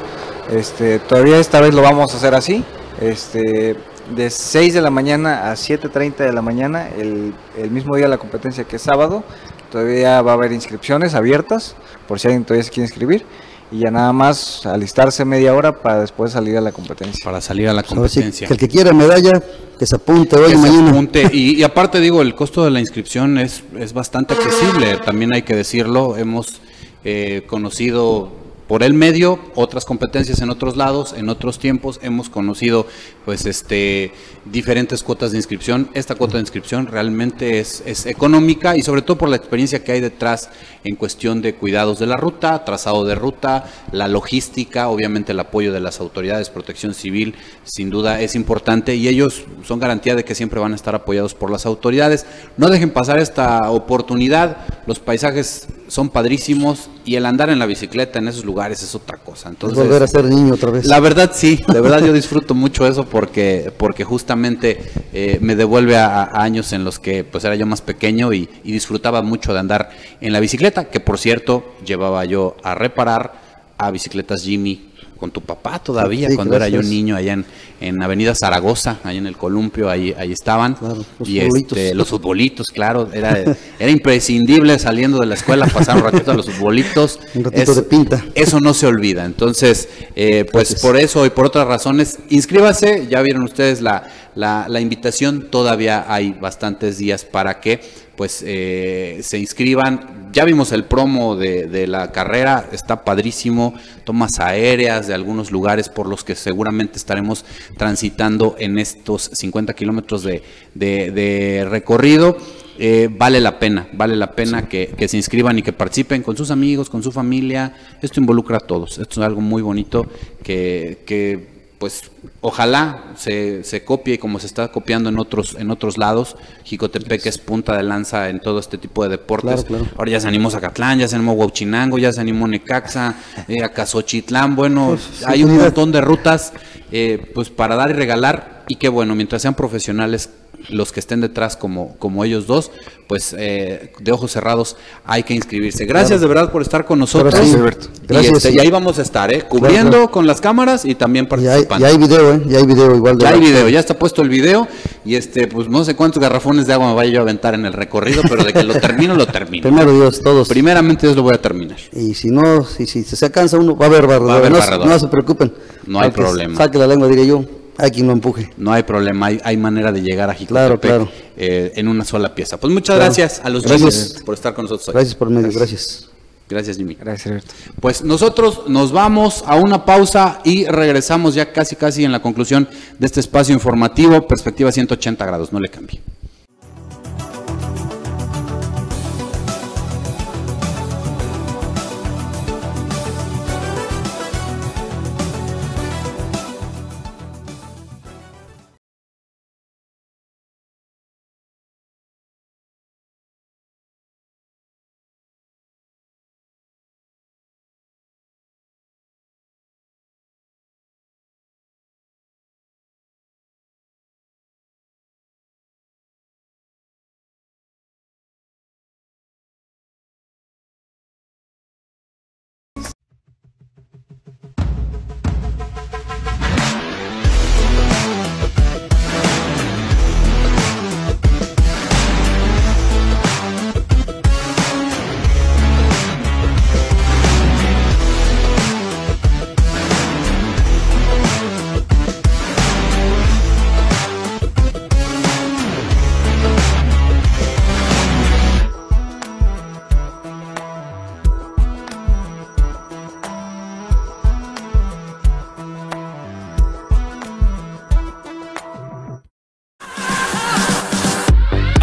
Este, todavía esta vez lo vamos a hacer así. Este, de 6 de la mañana a 7.30 de la mañana, el, el mismo día de la competencia que es sábado, todavía va a haber inscripciones abiertas por si alguien todavía se quiere inscribir. Y ya nada más alistarse media hora para después salir a la competencia. Para salir a la competencia. que el que quiera medalla, que se apunte hoy que y se mañana. apunte. Y, y aparte digo, el costo de la inscripción es, es bastante accesible, también hay que decirlo, hemos eh, conocido por el medio, otras competencias en otros lados, en otros tiempos, hemos conocido pues este diferentes cuotas de inscripción. Esta cuota de inscripción realmente es, es económica y sobre todo por la experiencia que hay detrás en cuestión de cuidados de la ruta, trazado de ruta, la logística, obviamente el apoyo de las autoridades, protección civil, sin duda es importante y ellos son garantía de que siempre van a estar apoyados por las autoridades. No dejen pasar esta oportunidad, los paisajes son padrísimos y el andar en la bicicleta en esos lugares es otra cosa. Entonces, volver a ser niño otra vez. La verdad sí, de verdad yo disfruto mucho eso porque, porque justamente eh, me devuelve a, a años en los que pues era yo más pequeño y, y disfrutaba mucho de andar en la bicicleta, que por cierto llevaba yo a reparar a bicicletas Jimmy con tu papá todavía, Sí, cuando era yo niño allá en, en Avenida Zaragoza, ahí en el Columpio, ahí, ahí estaban. los y futbolitos. este, los futbolitos, claro, era, era imprescindible saliendo de la escuela, pasar un ratito a los futbolitos. Un ratito de pinta. Eso no se olvida. Entonces, eh, pues Gracias. por eso y por otras razones, inscríbase, ya vieron ustedes la, la, la invitación, todavía hay bastantes días para que pues eh, se inscriban. Ya vimos el promo de, de la carrera, está padrísimo, tomas aéreas de algunos lugares por los que seguramente estaremos transitando en estos 50 kilómetros de, de- de recorrido. Eh, vale la pena, vale la pena que, que se inscriban y que participen con sus amigos, con su familia. Esto involucra a todos. Esto es algo muy bonito que, que pues ojalá se, se copie como se está copiando en otros en otros lados. Jicotepec es punta de lanza en todo este tipo de deportes. Claro, claro. Ahora ya se animó Zacatlán, ya se animó Huauchinango, ya se animó Necaxa, eh, Acasochitlán. Bueno, Pues, hay un montón de rutas eh, pues para dar y regalar y qué bueno, mientras sean profesionales los que estén detrás como, como ellos dos, pues eh, de ojos cerrados hay que inscribirse. Gracias Claro. de verdad por estar con nosotros. Sí, Alberto. Y, Gracias. este, y ahí vamos a estar, ¿eh? cubriendo claro. con las cámaras y también hay, participando. y hay video, ¿eh? Y hay video igual de Ya hay video, ya está puesto el video y este, pues no sé cuántos garrafones de agua me vaya yo a aventar en el recorrido, pero de que lo termino, lo termino. Primero Dios, todos. Primeramente Dios lo voy a terminar. Y si no, si, si se cansa uno, va a haber barredora. Va a haber no, se preocupen. No hay problema. Saque la lengua, diré yo. Hay quien lo empuje. No hay problema, hay, hay manera de llegar a Jicotepec Claro, claro. eh, en una sola pieza. Pues muchas Claro. gracias a los. Jimmys por estar con nosotros hoy. Gracias por medio, gracias. Gracias, Jimmy. Gracias, Alberto. Pues nosotros nos vamos a una pausa y regresamos ya casi casi en la conclusión de este espacio informativo, perspectiva 180 grados, no le cambie.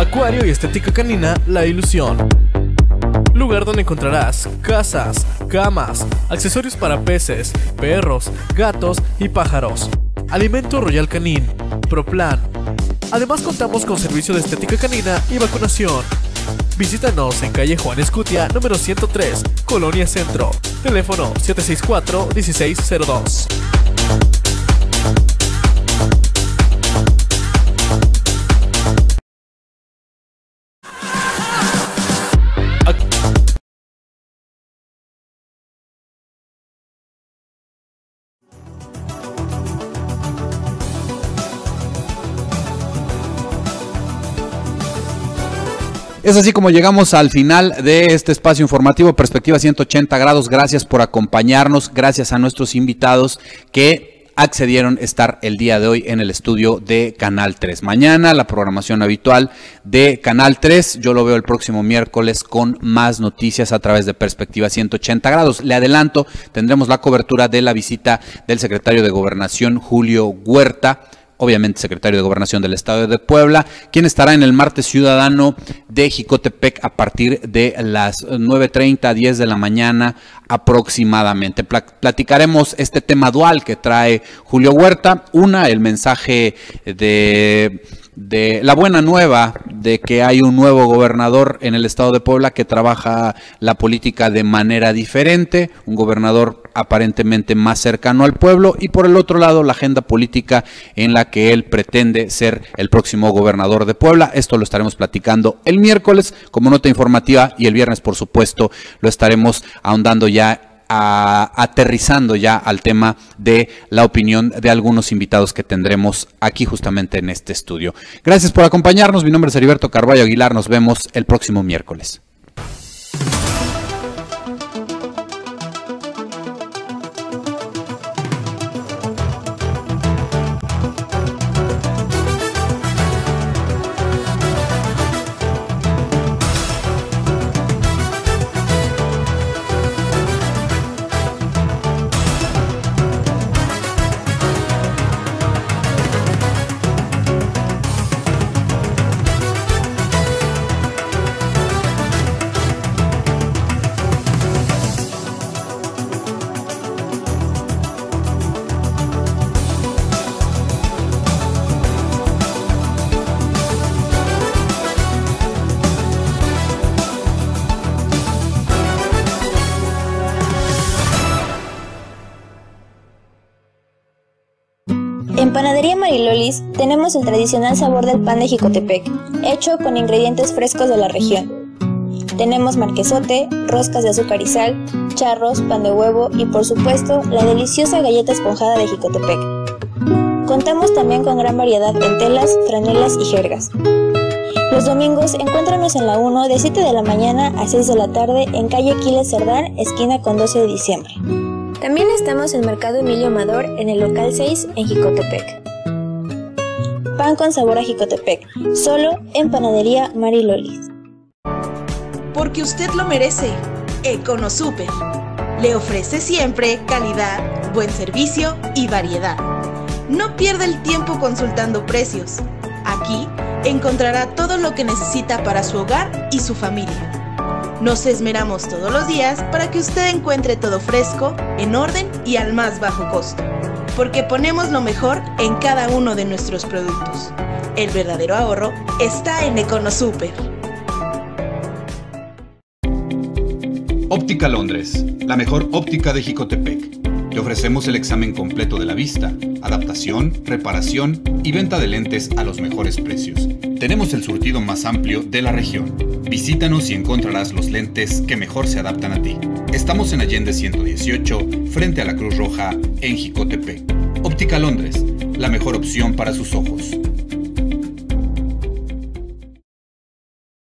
Acuario y Estética Canina La Ilusión. Lugar donde encontrarás casas, camas, accesorios para peces, perros, gatos y pájaros. Alimento Royal Canin, Proplan. Además contamos con servicio de estética canina y vacunación. Visítanos en calle Juan Escutia, número 103, Colonia Centro. Teléfono 764-1602. Es así como llegamos al final de este espacio informativo Perspectiva 180 grados. Gracias por acompañarnos, gracias a nuestros invitados que accedieron a estar el día de hoy en el estudio de Canal 3. Mañana la programación habitual de Canal 3. Yo lo veo el próximo miércoles con más noticias a través de Perspectiva 180 grados. Le adelanto, tendremos la cobertura de la visita del secretario de Gobernación, Julio Huerta obviamente secretario de Gobernación del Estado de Puebla, quien estará en el martes ciudadano de Jicotepec a partir de las 9.30, 10 de la mañana aproximadamente. Platicaremos este tema dual que trae Julio Huerta. Una, el mensaje de de la buena nueva de que hay un nuevo gobernador en el estado de Puebla que trabaja la política de manera diferente, un gobernador aparentemente más cercano al pueblo y por el otro lado la agenda política en la que él pretende ser el próximo gobernador de Puebla. Esto lo estaremos platicando el miércoles como nota informativa y el viernes por supuesto lo estaremos ahondando ya aterrizando ya al tema de la opinión de algunos invitados que tendremos aquí justamente en este estudio. Gracias por acompañarnos. Mi nombre es Heriberto Carballo Aguilar. Nos vemos el próximo miércoles. Panadería Marilolis tenemos el tradicional sabor del pan de Jicotepec, hecho con ingredientes frescos de la región. Tenemos marquesote, roscas de azúcar y sal, charros, pan de huevo y por supuesto la deliciosa galleta esponjada de Jicotepec. Contamos también con gran variedad de telas, franelas y jergas. Los domingos encuéntranos en la 1 de 7 de la mañana a 6 de la tarde en calle Quiles Cerdán, esquina con 12 de diciembre. También estamos en Mercado Emilio Amador en el local 6 en Jicotepec. Pan con sabor a Jicotepec, solo en Panadería Marilolis. Porque usted lo merece. Econosuper le ofrece siempre calidad, buen servicio y variedad. No pierda el tiempo consultando precios. Aquí encontrará todo lo que necesita para su hogar y su familia. Nos esmeramos todos los días para que usted encuentre todo fresco, en orden y al más bajo costo. Porque ponemos lo mejor en cada uno de nuestros productos. El verdadero ahorro está en EconoSuper. Óptica Londres, la mejor óptica de Jicotepec. Te ofrecemos el examen completo de la vista, adaptación, reparación y venta de lentes a los mejores precios. Tenemos el surtido más amplio de la región. Visítanos y encontrarás los lentes que mejor se adaptan a ti. Estamos en Allende 118, frente a la Cruz Roja, en Jicotepec. Óptica Londres, la mejor opción para sus ojos.